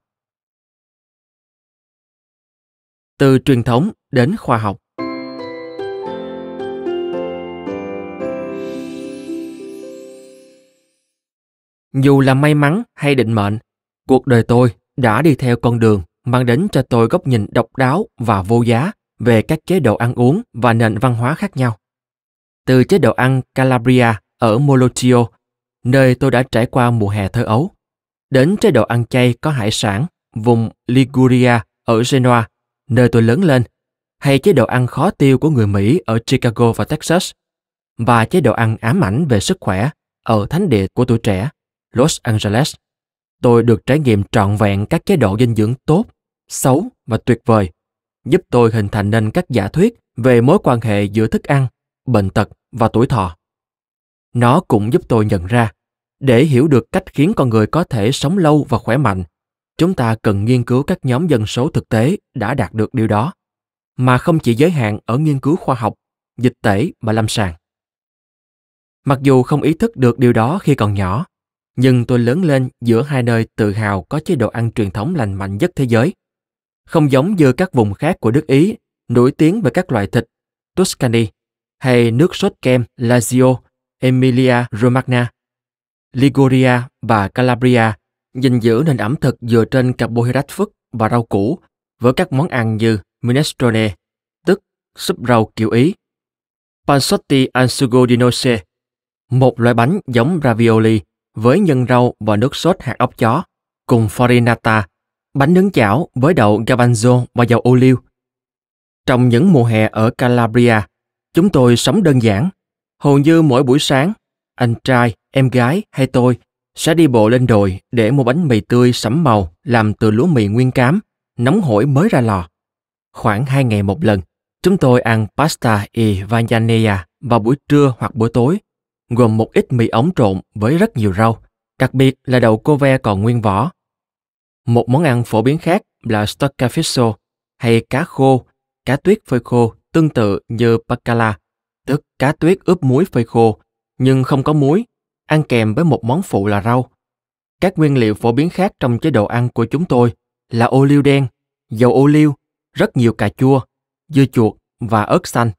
Từ truyền thống đến khoa học Dù là may mắn hay định mệnh, cuộc đời tôi đã đi theo con đường mang đến cho tôi góc nhìn độc đáo và vô giá về các chế độ ăn uống và nền văn hóa khác nhau. Từ chế độ ăn Calabria ở Molotio, nơi tôi đã trải qua mùa hè thơ ấu, đến chế độ ăn chay có hải sản vùng Liguria ở Genoa, nơi tôi lớn lên, hay chế độ ăn khó tiêu của người Mỹ ở Chicago và Texas, và chế độ ăn ám ảnh về sức khỏe ở thánh địa của tuổi trẻ, Los Angeles. Tôi được trải nghiệm trọn vẹn các chế độ dinh dưỡng tốt, xấu và tuyệt vời, giúp tôi hình thành nên các giả thuyết về mối quan hệ giữa thức ăn, bệnh tật và tuổi thọ. Nó cũng giúp tôi nhận ra, để hiểu được cách khiến con người có thể sống lâu và khỏe mạnh, chúng ta cần nghiên cứu các nhóm dân số thực tế đã đạt được điều đó, mà không chỉ giới hạn ở nghiên cứu khoa học, dịch tễ và lâm sàng. Mặc dù không ý thức được điều đó khi còn nhỏ, nhưng tôi lớn lên giữa hai nơi tự hào có chế độ ăn truyền thống lành mạnh nhất thế giới. Không giống như các vùng khác của nước Ý, nổi tiếng về các loại thịt, Tuscany, hay nước sốt kem Lazio, Emilia Romagna. Liguria và Calabria gìn giữ nền ẩm thực dựa trên carbohydrate phức và rau củ với các món ăn như minestrone, tức súp rau kiểu Ý, panzotti al sugo di noce, một loại bánh giống ravioli với nhân rau và nước sốt hạt ốc chó, cùng farinata, bánh nướng chảo với đậu garbanzo và dầu ô liu. Trong những mùa hè ở Calabria, chúng tôi sống đơn giản. Hầu như mỗi buổi sáng, anh trai, em gái hay tôi sẽ đi bộ lên đồi để mua bánh mì tươi sẫm màu làm từ lúa mì nguyên cám, nóng hổi mới ra lò. Khoảng hai ngày một lần, chúng tôi ăn pasta e vanyanea vào buổi trưa hoặc buổi tối, gồm một ít mì ống trộn với rất nhiều rau, đặc biệt là đậu cô ve còn nguyên vỏ. Một món ăn phổ biến khác là stoccafisso hay cá khô, cá tuyết phơi khô tương tự như bacala, tức cá tuyết ướp muối phơi khô, nhưng không có muối, ăn kèm với một món phụ là rau. Các nguyên liệu phổ biến khác trong chế độ ăn của chúng tôi là ô liu đen, dầu ô liu, rất nhiều cà chua, dưa chuột và ớt xanh.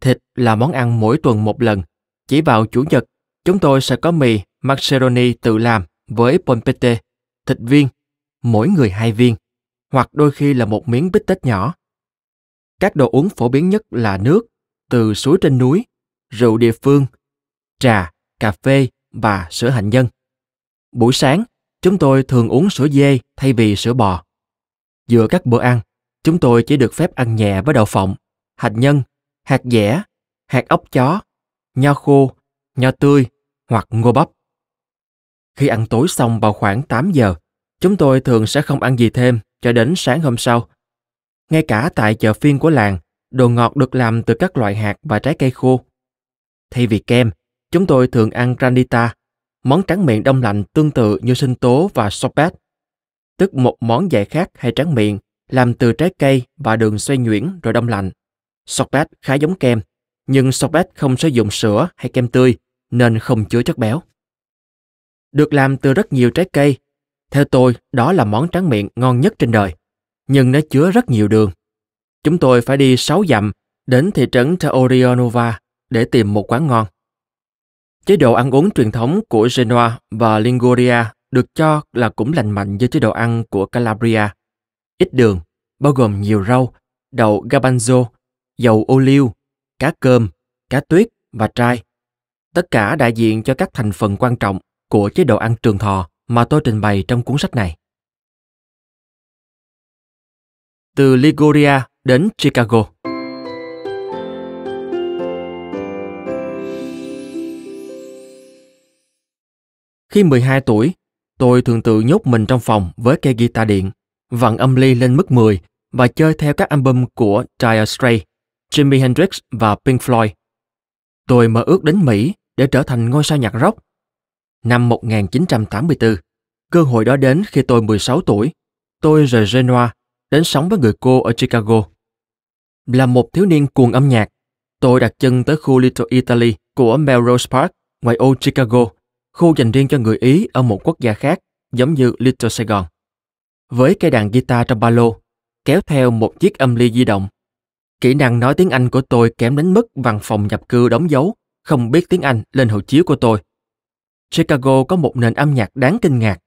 Thịt là món ăn mỗi tuần một lần. Chỉ vào chủ nhật, chúng tôi sẽ có mì macaroni tự làm với polpette, thịt viên, mỗi người hai viên, hoặc đôi khi là một miếng bít tết nhỏ. Các đồ uống phổ biến nhất là nước, từ suối trên núi, rượu địa phương, trà, cà phê và sữa hạnh nhân. Buổi sáng, chúng tôi thường uống sữa dê thay vì sữa bò. Giữa các bữa ăn, chúng tôi chỉ được phép ăn nhẹ với đậu phộng, hạt nhân, hạt dẻ, hạt ốc chó, nho khô, nho tươi hoặc ngô bắp. Khi ăn tối xong vào khoảng 8 giờ, chúng tôi thường sẽ không ăn gì thêm cho đến sáng hôm sau. Ngay cả tại chợ phiên của làng, đồ ngọt được làm từ các loại hạt và trái cây khô. Thay vì kem, chúng tôi thường ăn granita, món tráng miệng đông lạnh tương tự như sinh tố và sorbet, tức một món dạy khác hay tráng miệng làm từ trái cây và đường xoay nhuyễn rồi đông lạnh. Sorbet khá giống kem, nhưng sorbet không sử dụng sữa hay kem tươi nên không chứa chất béo. Được làm từ rất nhiều trái cây, theo tôi đó là món tráng miệng ngon nhất trên đời, nhưng nó chứa rất nhiều đường. Chúng tôi phải đi 6 dặm đến thị trấn Taorionova để tìm một quán ngon. Chế độ ăn uống truyền thống của Genoa và Liguria được cho là cũng lành mạnh như chế độ ăn của Calabria. Ít đường, bao gồm nhiều rau, đậu garbanzo, dầu ô liu, cá cơm, cá tuyết và trai. Tất cả đại diện cho các thành phần quan trọng của chế độ ăn trường thọ mà tôi trình bày trong cuốn sách này. Từ Liguria đến Chicago Khi 12 tuổi, tôi thường tự nhốt mình trong phòng với cây guitar điện, vặn âm ly lên mức 10 và chơi theo các album của Dire Straits, Jimi Hendrix và Pink Floyd. Tôi mơ ước đến Mỹ để trở thành ngôi sao nhạc rock. Năm 1984, cơ hội đó đến khi tôi 16 tuổi. Tôi rời Genoa đến sống với người cô ở Chicago. Là một thiếu niên cuồng âm nhạc, tôi đặt chân tới khu Little Italy của Melrose Park, ngoài ô Chicago, khu dành riêng cho người Ý ở một quốc gia khác, giống như Little Saigon. Với cây đàn guitar trong ba lô, kéo theo một chiếc âm ly di động. Kỹ năng nói tiếng Anh của tôi kém đến mức văn phòng nhập cư đóng dấu, không biết tiếng Anh lên hộ chiếu của tôi. Chicago có một nền âm nhạc đáng kinh ngạc.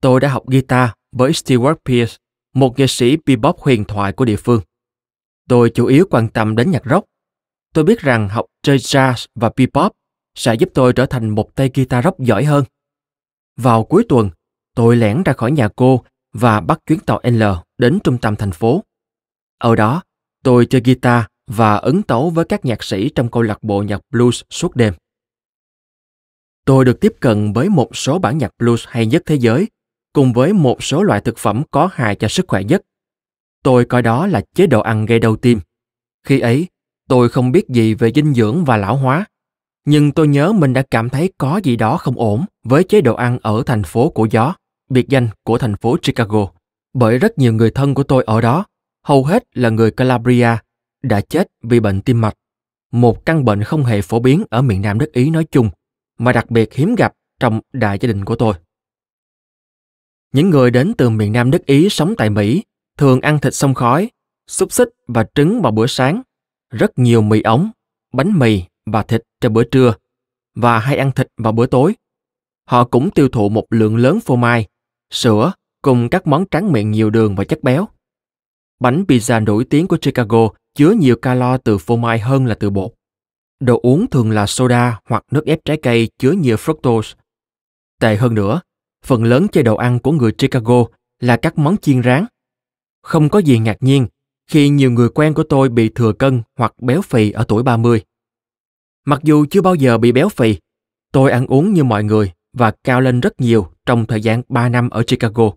Tôi đã học guitar với Stewart Pierce, một nghệ sĩ bebop huyền thoại của địa phương. Tôi chủ yếu quan tâm đến nhạc rock. Tôi biết rằng học chơi jazz và bebop sẽ giúp tôi trở thành một tay guitar rock giỏi hơn. Vào cuối tuần, tôi lẻn ra khỏi nhà cô và bắt chuyến tàu L đến trung tâm thành phố. Ở đó, tôi chơi guitar và ứng tấu với các nhạc sĩ trong câu lạc bộ nhạc blues suốt đêm. Tôi được tiếp cận với một số bản nhạc blues hay nhất thế giới, cùng với một số loại thực phẩm có hại cho sức khỏe nhất. Tôi coi đó là chế độ ăn gây đau tim. Khi ấy, tôi không biết gì về dinh dưỡng và lão hóa, nhưng tôi nhớ mình đã cảm thấy có gì đó không ổn với chế độ ăn ở thành phố của gió, biệt danh của thành phố Chicago, bởi rất nhiều người thân của tôi ở đó, hầu hết là người Calabria, đã chết vì bệnh tim mạch, một căn bệnh không hề phổ biến ở miền Nam nước Ý nói chung, mà đặc biệt hiếm gặp trong đại gia đình của tôi. Những người đến từ miền Nam nước Ý sống tại Mỹ thường ăn thịt sông khói, xúc xích và trứng vào bữa sáng, rất nhiều mì ống, bánh mì và thịt cho bữa trưa và hay ăn thịt vào bữa tối. Họ cũng tiêu thụ một lượng lớn phô mai, sữa cùng các món tráng miệng nhiều đường và chất béo. Bánh pizza nổi tiếng của Chicago chứa nhiều calo từ phô mai hơn là từ bột. Đồ uống thường là soda hoặc nước ép trái cây chứa nhiều fructose. Tệ hơn nữa, phần lớn chế độ ăn của người Chicago là các món chiên rán. Không có gì ngạc nhiên khi nhiều người quen của tôi bị thừa cân hoặc béo phì ở tuổi 30. Mặc dù chưa bao giờ bị béo phì, Tôi ăn uống như mọi người và cao lên rất nhiều trong thời gian 3 năm ở Chicago.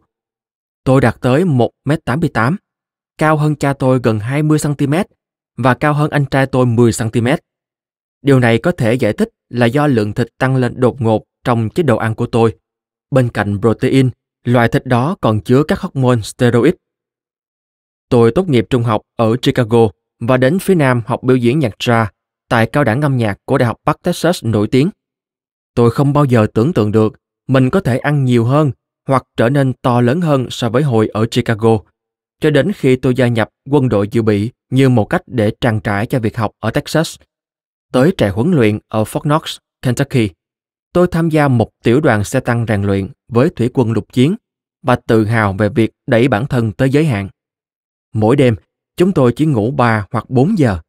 Tôi đạt tới 1m88, cao hơn cha tôi gần 20cm và cao hơn anh trai tôi 10cm. Điều này có thể giải thích là do lượng thịt tăng lên đột ngột trong chế độ ăn của tôi. Bên cạnh protein, loại thịt đó còn chứa các hormone steroid. Tôi tốt nghiệp trung học ở Chicago và đến phía Nam học biểu diễn nhạc ra tại cao đẳng âm nhạc của Đại học Bắc Texas nổi tiếng. Tôi không bao giờ tưởng tượng được mình có thể ăn nhiều hơn hoặc trở nên to lớn hơn so với hồi ở Chicago, cho đến khi tôi gia nhập quân đội dự bị như một cách để trang trải cho việc học ở Texas. Tới trại huấn luyện ở Fort Knox, Kentucky, tôi tham gia một tiểu đoàn xe tăng rèn luyện với thủy quân lục chiến và tự hào về việc đẩy bản thân tới giới hạn. Mỗi đêm, chúng tôi chỉ ngủ 3 hoặc 4 giờ,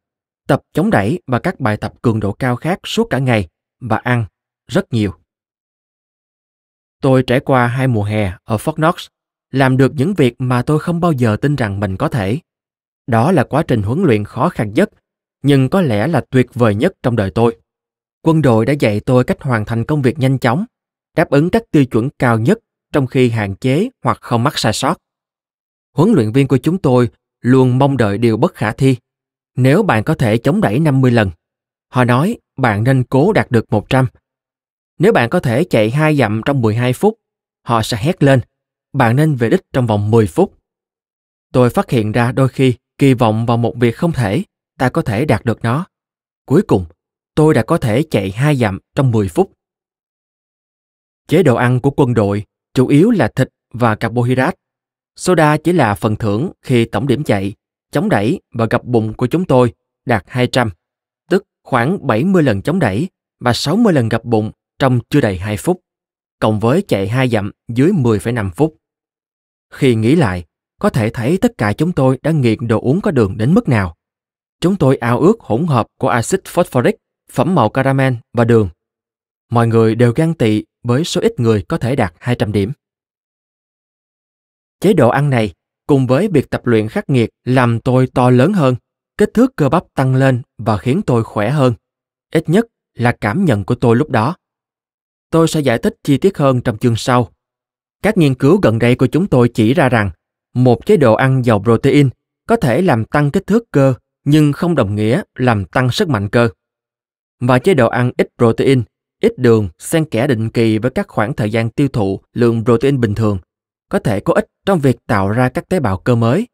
tập chống đẩy và các bài tập cường độ cao khác suốt cả ngày và ăn rất nhiều. Tôi trải qua hai mùa hè ở Fort Knox, làm được những việc mà tôi không bao giờ tin rằng mình có thể. Đó là quá trình huấn luyện khó khăn nhất, nhưng có lẽ là tuyệt vời nhất trong đời tôi. Quân đội đã dạy tôi cách hoàn thành công việc nhanh chóng, đáp ứng các tiêu chuẩn cao nhất trong khi hạn chế hoặc không mắc sai sót. Huấn luyện viên của chúng tôi luôn mong đợi điều bất khả thi. Nếu bạn có thể chống đẩy 50 lần, họ nói bạn nên cố đạt được 100 nếu bạn có thể chạy hai dặm trong 12 phút, họ sẽ hét lên, bạn nên về đích trong vòng 10 phút. Tôi phát hiện ra đôi khi kỳ vọng vào một việc không thể, ta có thể đạt được nó. Cuối cùng, tôi đã có thể chạy hai dặm trong 10 phút. Chế độ ăn của quân đội chủ yếu là thịt và carbohydrate. Soda chỉ là phần thưởng khi tổng điểm chạy, chống đẩy và gập bụng của chúng tôi đạt 200, tức khoảng 70 lần chống đẩy và 60 lần gập bụng trong chưa đầy 2 phút, cộng với chạy hai dặm dưới 10,5 phút. Khi nghĩ lại, có thể thấy tất cả chúng tôi đã nghiện đồ uống có đường đến mức nào. Chúng tôi ao ước hỗn hợp của axit phosphoric, phẩm màu caramel và đường. Mọi người đều gan tị với số ít người có thể đạt 200 điểm. Chế độ ăn này cùng với việc tập luyện khắc nghiệt làm tôi to lớn hơn, kích thước cơ bắp tăng lên và khiến tôi khỏe hơn. Ít nhất là cảm nhận của tôi lúc đó. Tôi sẽ giải thích chi tiết hơn trong chương sau. Các nghiên cứu gần đây của chúng tôi chỉ ra rằng một chế độ ăn giàu protein có thể làm tăng kích thước cơ nhưng không đồng nghĩa làm tăng sức mạnh cơ. Và chế độ ăn ít protein, ít đường, xen kẽ định kỳ với các khoảng thời gian tiêu thụ lượng protein bình thường có thể có ích trong việc tạo ra các tế bào cơ mới.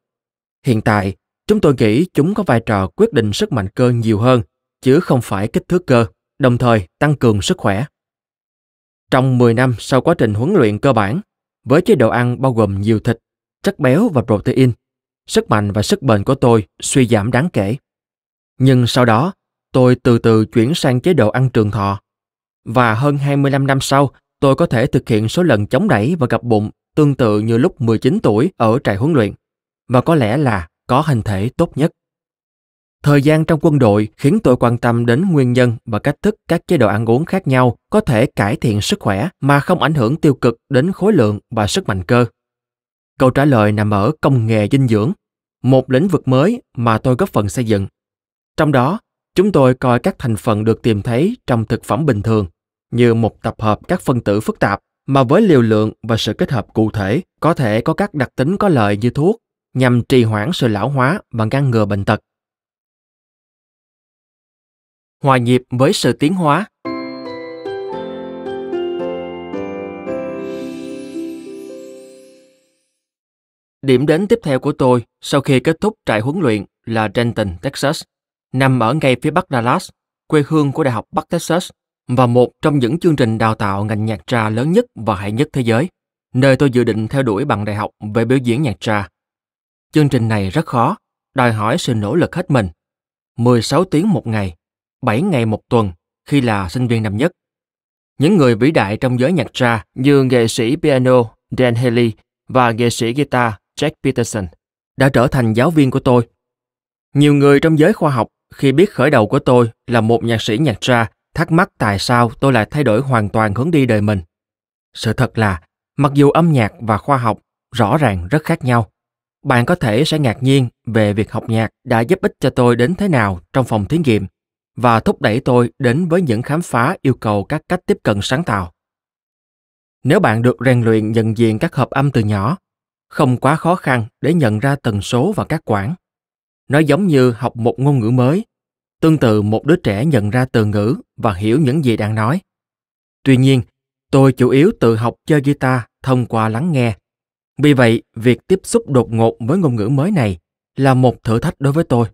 Hiện tại, chúng tôi nghĩ chúng có vai trò quyết định sức mạnh cơ nhiều hơn, chứ không phải kích thước cơ, đồng thời tăng cường sức khỏe. Trong 10 năm sau quá trình huấn luyện cơ bản, với chế độ ăn bao gồm nhiều thịt, chất béo và protein, sức mạnh và sức bền của tôi suy giảm đáng kể. Nhưng sau đó, tôi từ từ chuyển sang chế độ ăn trường thọ. Và hơn 25 năm sau, tôi có thể thực hiện số lần chống đẩy và gập bụng tương tự như lúc 19 tuổi ở trại huấn luyện. Và có lẽ là có hình thể tốt nhất. Thời gian trong quân đội khiến tôi quan tâm đến nguyên nhân và cách thức các chế độ ăn uống khác nhau có thể cải thiện sức khỏe mà không ảnh hưởng tiêu cực đến khối lượng và sức mạnh cơ. Câu trả lời nằm ở công nghệ dinh dưỡng, một lĩnh vực mới mà tôi góp phần xây dựng. Trong đó, chúng tôi coi các thành phần được tìm thấy trong thực phẩm bình thường như một tập hợp các phân tử phức tạp mà với liều lượng và sự kết hợp cụ thể có thể có các đặc tính có lợi như thuốc nhằm trì hoãn sự lão hóa và ngăn ngừa bệnh tật hòa nhịp với sự tiến hóa Điểm đến tiếp theo của tôi sau khi kết thúc trại huấn luyện là Denton, Texas, nằm ở ngay phía bắc Dallas, quê hương của Đại học Bắc Texas và một trong những chương trình đào tạo ngành nhạc trà lớn nhất và hay nhất thế giới, nơi tôi dự định theo đuổi bằng đại học về biểu diễn nhạc trà. Chương trình này rất khó, đòi hỏi sự nỗ lực hết mình. 16 tiếng một ngày, 7 ngày một tuần khi là sinh viên năm nhất. Những người vĩ đại trong giới nhạc trà như nghệ sĩ piano Dan Haley và nghệ sĩ guitar Jack Peterson đã trở thành giáo viên của tôi. Nhiều người trong giới khoa học khi biết khởi đầu của tôi là một nhạc sĩ nhạc tra thắc mắc tại sao tôi lại thay đổi hoàn toàn hướng đi đời mình. Sự thật là, mặc dù âm nhạc và khoa học rõ ràng rất khác nhau, bạn có thể sẽ ngạc nhiên về việc học nhạc đã giúp ích cho tôi đến thế nào trong phòng thí nghiệm và thúc đẩy tôi đến với những khám phá yêu cầu các cách tiếp cận sáng tạo. Nếu bạn được rèn luyện nhận diện các hợp âm từ nhỏ, không quá khó khăn để nhận ra tần số và các quãng. Nó giống như học một ngôn ngữ mới, tương tự một đứa trẻ nhận ra từ ngữ và hiểu những gì đang nói. Tuy nhiên, tôi chủ yếu tự học chơi guitar thông qua lắng nghe. Vì vậy, việc tiếp xúc đột ngột với ngôn ngữ mới này là một thử thách đối với tôi.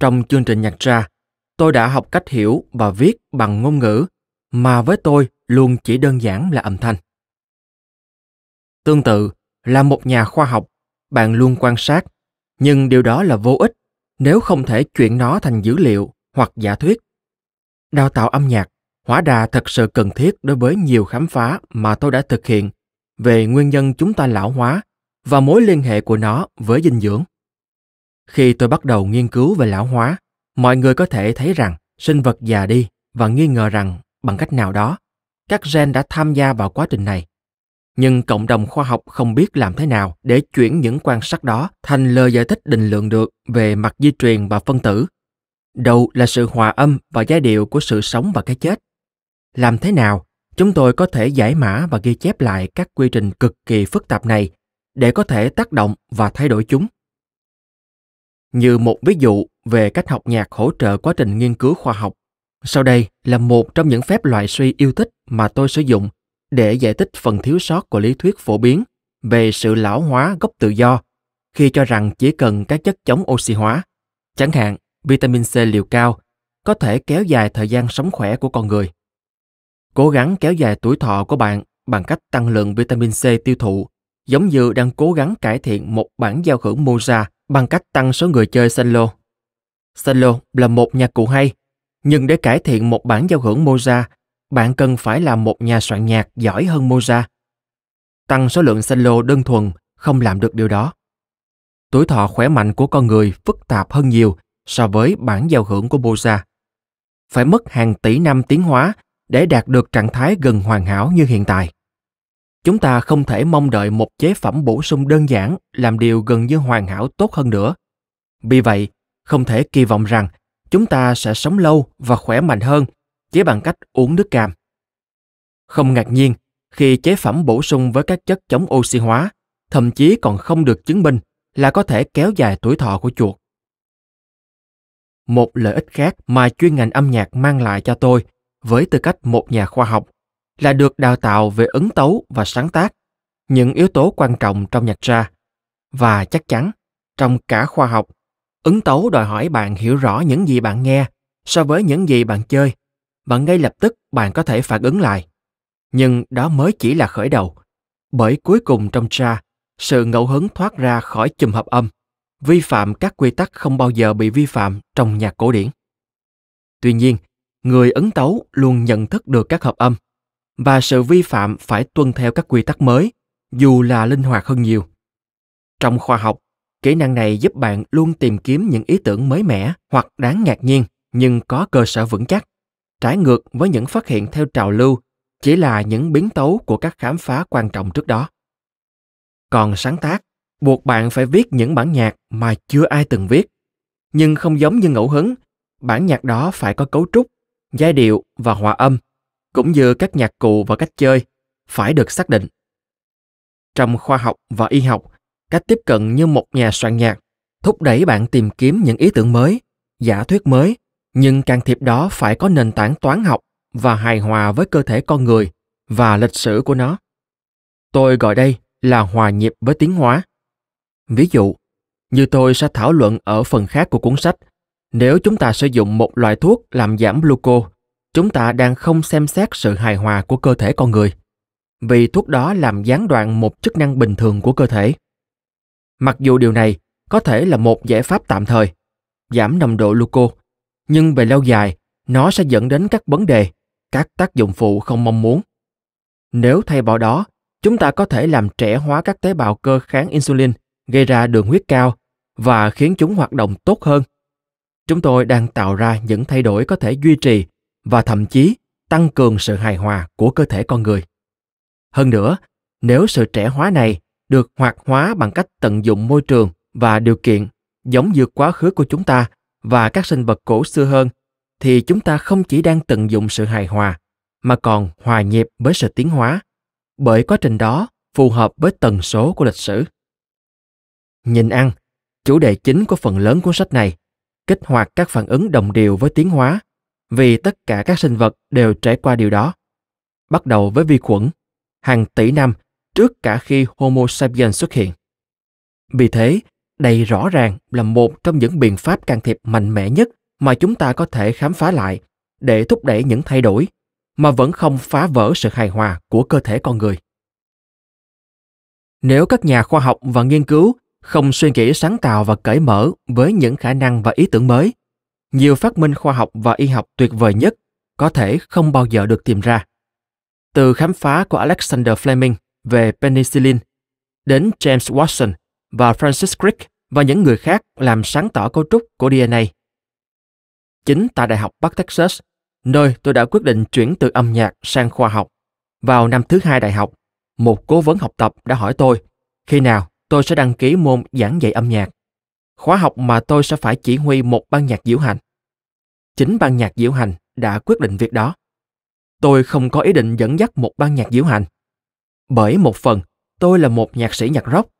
Trong chương trình nhạc ra, tôi đã học cách hiểu và viết bằng ngôn ngữ mà với tôi luôn chỉ đơn giản là âm thanh. Tương tự, là một nhà khoa học, bạn luôn quan sát, nhưng điều đó là vô ích nếu không thể chuyển nó thành dữ liệu hoặc giả thuyết. Đào tạo âm nhạc hóa đà thật sự cần thiết đối với nhiều khám phá mà tôi đã thực hiện về nguyên nhân chúng ta lão hóa và mối liên hệ của nó với dinh dưỡng. Khi tôi bắt đầu nghiên cứu về lão hóa, mọi người có thể thấy rằng sinh vật già đi và nghi ngờ rằng bằng cách nào đó, các gen đã tham gia vào quá trình này. Nhưng cộng đồng khoa học không biết làm thế nào để chuyển những quan sát đó thành lời giải thích định lượng được về mặt di truyền và phân tử. Đâu là sự hòa âm và giai điệu của sự sống và cái chết. Làm thế nào chúng tôi có thể giải mã và ghi chép lại các quy trình cực kỳ phức tạp này để có thể tác động và thay đổi chúng như một ví dụ về cách học nhạc hỗ trợ quá trình nghiên cứu khoa học. Sau đây là một trong những phép loại suy yêu thích mà tôi sử dụng để giải thích phần thiếu sót của lý thuyết phổ biến về sự lão hóa gốc tự do khi cho rằng chỉ cần các chất chống oxy hóa, chẳng hạn vitamin C liều cao, có thể kéo dài thời gian sống khỏe của con người. Cố gắng kéo dài tuổi thọ của bạn bằng cách tăng lượng vitamin C tiêu thụ, giống như đang cố gắng cải thiện một bản giao hưởng Moza bằng cách tăng số người chơi solo. Solo là một nhạc cụ hay, nhưng để cải thiện một bản giao hưởng Moza bạn cần phải là một nhà soạn nhạc giỏi hơn Mozart. Tăng số lượng cello đơn thuần không làm được điều đó. Tuổi thọ khỏe mạnh của con người phức tạp hơn nhiều so với bản giao hưởng của Mozart. Phải mất hàng tỷ năm tiến hóa để đạt được trạng thái gần hoàn hảo như hiện tại chúng ta không thể mong đợi một chế phẩm bổ sung đơn giản làm điều gần như hoàn hảo tốt hơn nữa vì vậy, không thể kỳ vọng rằng chúng ta sẽ sống lâu và khỏe mạnh hơn chỉ bằng cách uống nước cam. Không ngạc nhiên khi chế phẩm bổ sung với các chất chống oxy hóa thậm chí còn không được chứng minh là có thể kéo dài tuổi thọ của chuột. Một lợi ích khác mà chuyên ngành âm nhạc mang lại cho tôi với tư cách một nhà khoa học là được đào tạo về ứng tấu và sáng tác, những yếu tố quan trọng trong nhạc ra. Và chắc chắn, trong cả khoa học, ứng tấu đòi hỏi bạn hiểu rõ những gì bạn nghe so với những gì bạn chơi, và ngay lập tức bạn có thể phản ứng lại. Nhưng đó mới chỉ là khởi đầu, bởi cuối cùng trong tra, sự ngẫu hứng thoát ra khỏi chùm hợp âm, vi phạm các quy tắc không bao giờ bị vi phạm trong nhạc cổ điển. Tuy nhiên, người ấn tấu luôn nhận thức được các hợp âm và sự vi phạm phải tuân theo các quy tắc mới dù là linh hoạt hơn nhiều trong khoa học kỹ năng này giúp bạn luôn tìm kiếm những ý tưởng mới mẻ hoặc đáng ngạc nhiên nhưng có cơ sở vững chắc trái ngược với những phát hiện theo trào lưu chỉ là những biến tấu của các khám phá quan trọng trước đó còn sáng tác buộc bạn phải viết những bản nhạc mà chưa ai từng viết nhưng không giống như ngẫu hứng bản nhạc đó phải có cấu trúc giai điệu và hòa âm cũng như các nhạc cụ và cách chơi phải được xác định. Trong khoa học và y học, cách tiếp cận như một nhà soạn nhạc thúc đẩy bạn tìm kiếm những ý tưởng mới, giả thuyết mới, nhưng can thiệp đó phải có nền tảng toán học và hài hòa với cơ thể con người và lịch sử của nó. Tôi gọi đây là hòa nhịp với tiến hóa. Ví dụ, như tôi sẽ thảo luận ở phần khác của cuốn sách, nếu chúng ta sử dụng một loại thuốc làm giảm gluco chúng ta đang không xem xét sự hài hòa của cơ thể con người vì thuốc đó làm gián đoạn một chức năng bình thường của cơ thể mặc dù điều này có thể là một giải pháp tạm thời giảm nồng độ gluco nhưng về lâu dài nó sẽ dẫn đến các vấn đề các tác dụng phụ không mong muốn nếu thay vào đó chúng ta có thể làm trẻ hóa các tế bào cơ kháng insulin gây ra đường huyết cao và khiến chúng hoạt động tốt hơn chúng tôi đang tạo ra những thay đổi có thể duy trì và thậm chí tăng cường sự hài hòa của cơ thể con người. Hơn nữa, nếu sự trẻ hóa này được hoạt hóa bằng cách tận dụng môi trường và điều kiện giống như quá khứ của chúng ta và các sinh vật cổ xưa hơn, thì chúng ta không chỉ đang tận dụng sự hài hòa mà còn hòa nhịp với sự tiến hóa bởi quá trình đó phù hợp với tần số của lịch sử. Nhìn ăn chủ đề chính của phần lớn cuốn sách này kích hoạt các phản ứng đồng đều với tiến hóa vì tất cả các sinh vật đều trải qua điều đó. Bắt đầu với vi khuẩn hàng tỷ năm trước cả khi homo sapiens xuất hiện. Vì thế đây rõ ràng là một trong những biện pháp can thiệp mạnh mẽ nhất mà chúng ta có thể khám phá lại để thúc đẩy những thay đổi mà vẫn không phá vỡ sự hài hòa của cơ thể con người. Nếu các nhà khoa học và nghiên cứu không suy nghĩ sáng tạo và cởi mở với những khả năng và ý tưởng mới, nhiều phát minh khoa học và y học tuyệt vời nhất có thể không bao giờ được tìm ra. Từ khám phá của alexander fleming về penicillin đến james watson và francis crick và những người khác làm sáng tỏ cấu trúc của dna chính tại đại học bắc texas nơi tôi đã quyết định chuyển từ âm nhạc sang khoa học vào năm thứ hai đại học một cố vấn học tập đã hỏi tôi khi nào tôi sẽ đăng ký môn giảng dạy âm nhạc. Khóa học mà tôi sẽ phải chỉ huy một ban nhạc diễu hành. Chính ban nhạc diễu hành đã quyết định việc đó. Tôi không có ý định dẫn dắt một ban nhạc diễu hành. Bởi một phần, tôi là một nhạc sĩ nhạc rock.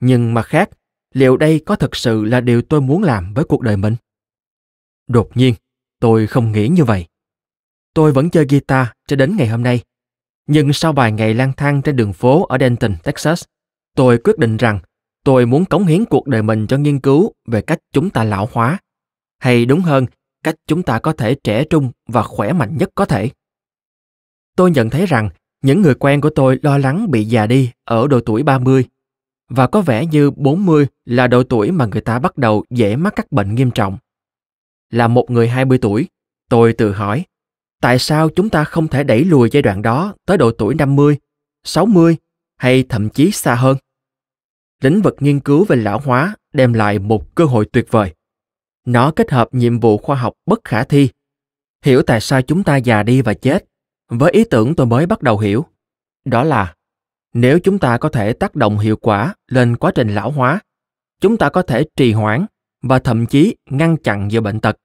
Nhưng mặt khác, liệu đây có thực sự là điều tôi muốn làm với cuộc đời mình? Đột nhiên, tôi không nghĩ như vậy. Tôi vẫn chơi guitar cho đến ngày hôm nay. Nhưng sau vài ngày lang thang trên đường phố ở Denton, Texas, tôi quyết định rằng tôi muốn cống hiến cuộc đời mình cho nghiên cứu về cách chúng ta lão hóa hay đúng hơn cách chúng ta có thể trẻ trung và khỏe mạnh nhất có thể tôi nhận thấy rằng những người quen của tôi lo lắng bị già đi ở độ tuổi 30 và có vẻ như 40 là độ tuổi mà người ta bắt đầu dễ mắc các bệnh nghiêm trọng. Là một người 20 tuổi, tôi tự hỏi, tại sao chúng ta không thể đẩy lùi giai đoạn đó tới độ tuổi 50, 60 hay thậm chí xa hơn? lĩnh vực nghiên cứu về lão hóa đem lại một cơ hội tuyệt vời. Nó kết hợp nhiệm vụ khoa học bất khả thi, hiểu tại sao chúng ta già đi và chết, với ý tưởng tôi mới bắt đầu hiểu. Đó là, nếu chúng ta có thể tác động hiệu quả lên quá trình lão hóa, chúng ta có thể trì hoãn và thậm chí ngăn chặn nhiều bệnh tật,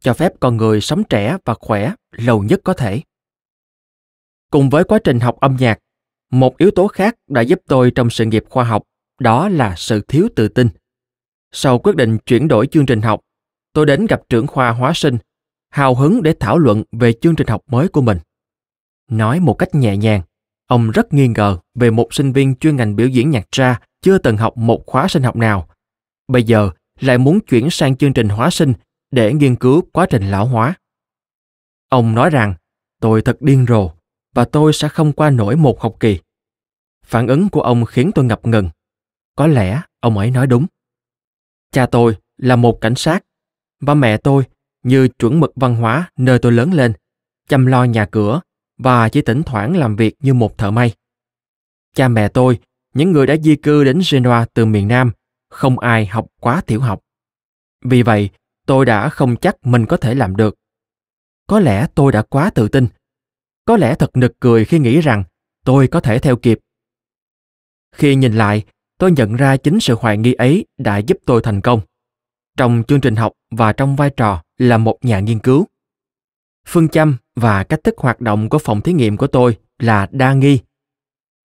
cho phép con người sống trẻ và khỏe lâu nhất có thể. Cùng với quá trình học âm nhạc, một yếu tố khác đã giúp tôi trong sự nghiệp khoa học đó là sự thiếu tự tin. Sau quyết định chuyển đổi chương trình học, tôi đến gặp trưởng khoa hóa sinh, hào hứng để thảo luận về chương trình học mới của mình. Nói một cách nhẹ nhàng, ông rất nghi ngờ về một sinh viên chuyên ngành biểu diễn nhạc tra chưa từng học một khóa sinh học nào. Bây giờ lại muốn chuyển sang chương trình hóa sinh để nghiên cứu quá trình lão hóa. Ông nói rằng, tôi thật điên rồ và tôi sẽ không qua nổi một học kỳ. Phản ứng của ông khiến tôi ngập ngừng có lẽ ông ấy nói đúng. Cha tôi là một cảnh sát và mẹ tôi như chuẩn mực văn hóa nơi tôi lớn lên, chăm lo nhà cửa và chỉ thỉnh thoảng làm việc như một thợ may. Cha mẹ tôi, những người đã di cư đến Genoa từ miền Nam, không ai học quá tiểu học. Vì vậy, tôi đã không chắc mình có thể làm được. Có lẽ tôi đã quá tự tin. Có lẽ thật nực cười khi nghĩ rằng tôi có thể theo kịp. Khi nhìn lại, tôi nhận ra chính sự hoài nghi ấy đã giúp tôi thành công trong chương trình học và trong vai trò là một nhà nghiên cứu phương châm và cách thức hoạt động của phòng thí nghiệm của tôi là đa nghi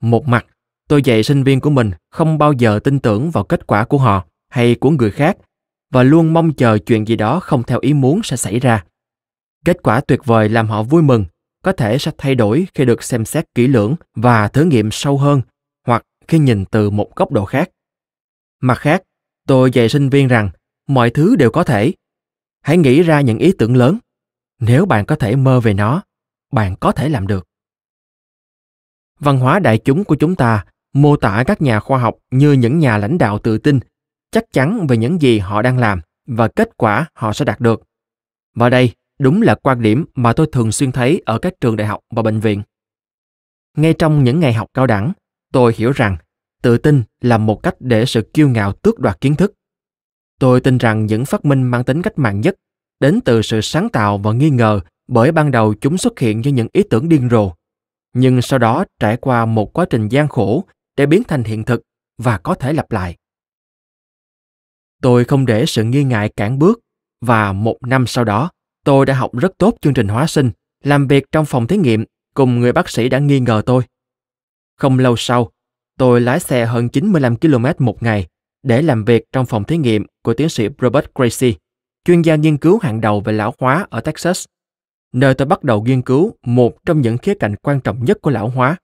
một mặt tôi dạy sinh viên của mình không bao giờ tin tưởng vào kết quả của họ hay của người khác và luôn mong chờ chuyện gì đó không theo ý muốn sẽ xảy ra kết quả tuyệt vời làm họ vui mừng có thể sẽ thay đổi khi được xem xét kỹ lưỡng và thử nghiệm sâu hơn hoặc khi nhìn từ một góc độ khác. Mặt khác, tôi dạy sinh viên rằng mọi thứ đều có thể. Hãy nghĩ ra những ý tưởng lớn. Nếu bạn có thể mơ về nó, bạn có thể làm được. Văn hóa đại chúng của chúng ta mô tả các nhà khoa học như những nhà lãnh đạo tự tin, chắc chắn về những gì họ đang làm và kết quả họ sẽ đạt được. Và đây đúng là quan điểm mà tôi thường xuyên thấy ở các trường đại học và bệnh viện. Ngay trong những ngày học cao đẳng, tôi hiểu rằng tự tin là một cách để sự kiêu ngạo tước đoạt kiến thức tôi tin rằng những phát minh mang tính cách mạng nhất đến từ sự sáng tạo và nghi ngờ bởi ban đầu chúng xuất hiện như những ý tưởng điên rồ. Nhưng sau đó trải qua một quá trình gian khổ để biến thành hiện thực và có thể lặp lại. Tôi không để sự nghi ngại cản bước và một năm sau đó Tôi đã học rất tốt chương trình hóa sinh, làm việc trong phòng thí nghiệm cùng người bác sĩ đã nghi ngờ tôi. Không lâu sau, tôi lái xe hơn 95 km một ngày để làm việc trong phòng thí nghiệm của tiến sĩ Robert Gracie, chuyên gia nghiên cứu hàng đầu về lão hóa ở Texas, nơi tôi bắt đầu nghiên cứu một trong những khía cạnh quan trọng nhất của lão hóa,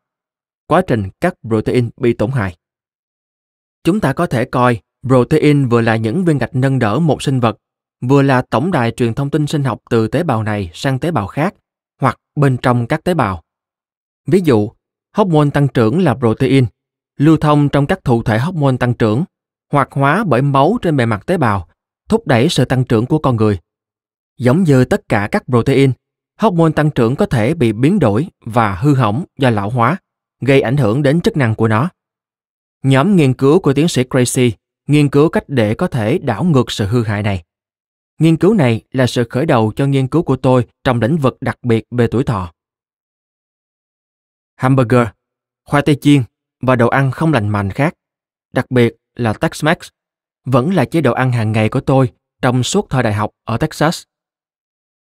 quá trình các protein bị tổn hại. Chúng ta có thể coi protein vừa là những viên gạch nâng đỡ một sinh vật, vừa là tổng đài truyền thông tin sinh học từ tế bào này sang tế bào khác, hoặc bên trong các tế bào. Ví dụ, hormone tăng trưởng là protein, lưu thông trong các thụ thể hormone tăng trưởng, hoạt hóa bởi máu trên bề mặt tế bào, thúc đẩy sự tăng trưởng của con người. Giống như tất cả các protein, hormone tăng trưởng có thể bị biến đổi và hư hỏng do lão hóa, gây ảnh hưởng đến chức năng của nó. Nhóm nghiên cứu của tiến sĩ Tracy nghiên cứu cách để có thể đảo ngược sự hư hại này. Nghiên cứu này là sự khởi đầu cho nghiên cứu của tôi trong lĩnh vực đặc biệt về tuổi thọ. Hamburger, khoai tây chiên và đồ ăn không lành mạnh khác, đặc biệt là Tex-Mex, vẫn là chế độ ăn hàng ngày của tôi trong suốt thời đại học ở Texas.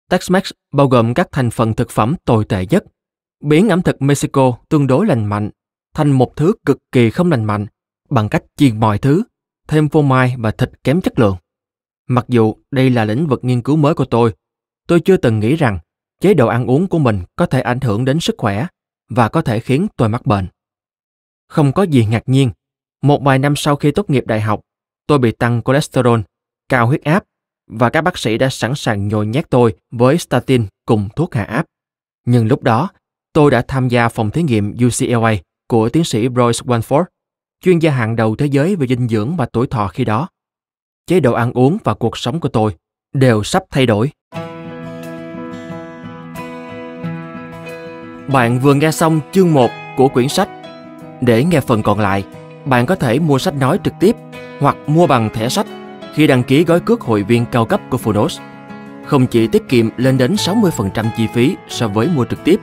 Tex-Mex bao gồm các thành phần thực phẩm tồi tệ nhất, biến ẩm thực Mexico tương đối lành mạnh thành một thứ cực kỳ không lành mạnh bằng cách chiên mọi thứ, thêm phô mai và thịt kém chất lượng. Mặc dù đây là lĩnh vực nghiên cứu mới của tôi, tôi chưa từng nghĩ rằng chế độ ăn uống của mình có thể ảnh hưởng đến sức khỏe và có thể khiến tôi mắc bệnh. Không có gì ngạc nhiên, một vài năm sau khi tốt nghiệp đại học, tôi bị tăng cholesterol, cao huyết áp và các bác sĩ đã sẵn sàng nhồi nhét tôi với statin cùng thuốc hạ áp. Nhưng lúc đó, tôi đã tham gia phòng thí nghiệm UCLA của tiến sĩ Bruce Wanford, chuyên gia hàng đầu thế giới về dinh dưỡng và tuổi thọ khi đó. Chế độ ăn uống và cuộc sống của tôi đều sắp thay đổi. Bạn vừa nghe xong chương 1 của quyển sách. Để nghe phần còn lại, bạn có thể mua sách nói trực tiếp hoặc mua bằng thẻ sách khi đăng ký gói cước hội viên cao cấp của Phonos. Không chỉ tiết kiệm lên đến 60% chi phí so với mua trực tiếp,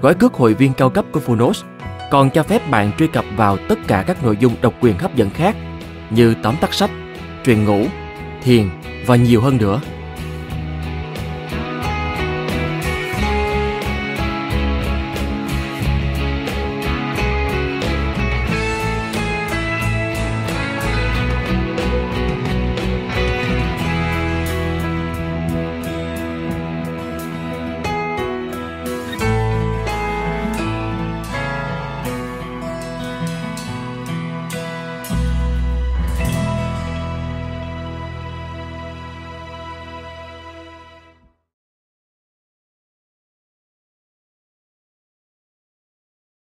gói cước hội viên cao cấp của Phonos còn cho phép bạn truy cập vào tất cả các nội dung độc quyền hấp dẫn khác như tóm tắt sách, truyền ngủ, thiền và nhiều hơn nữa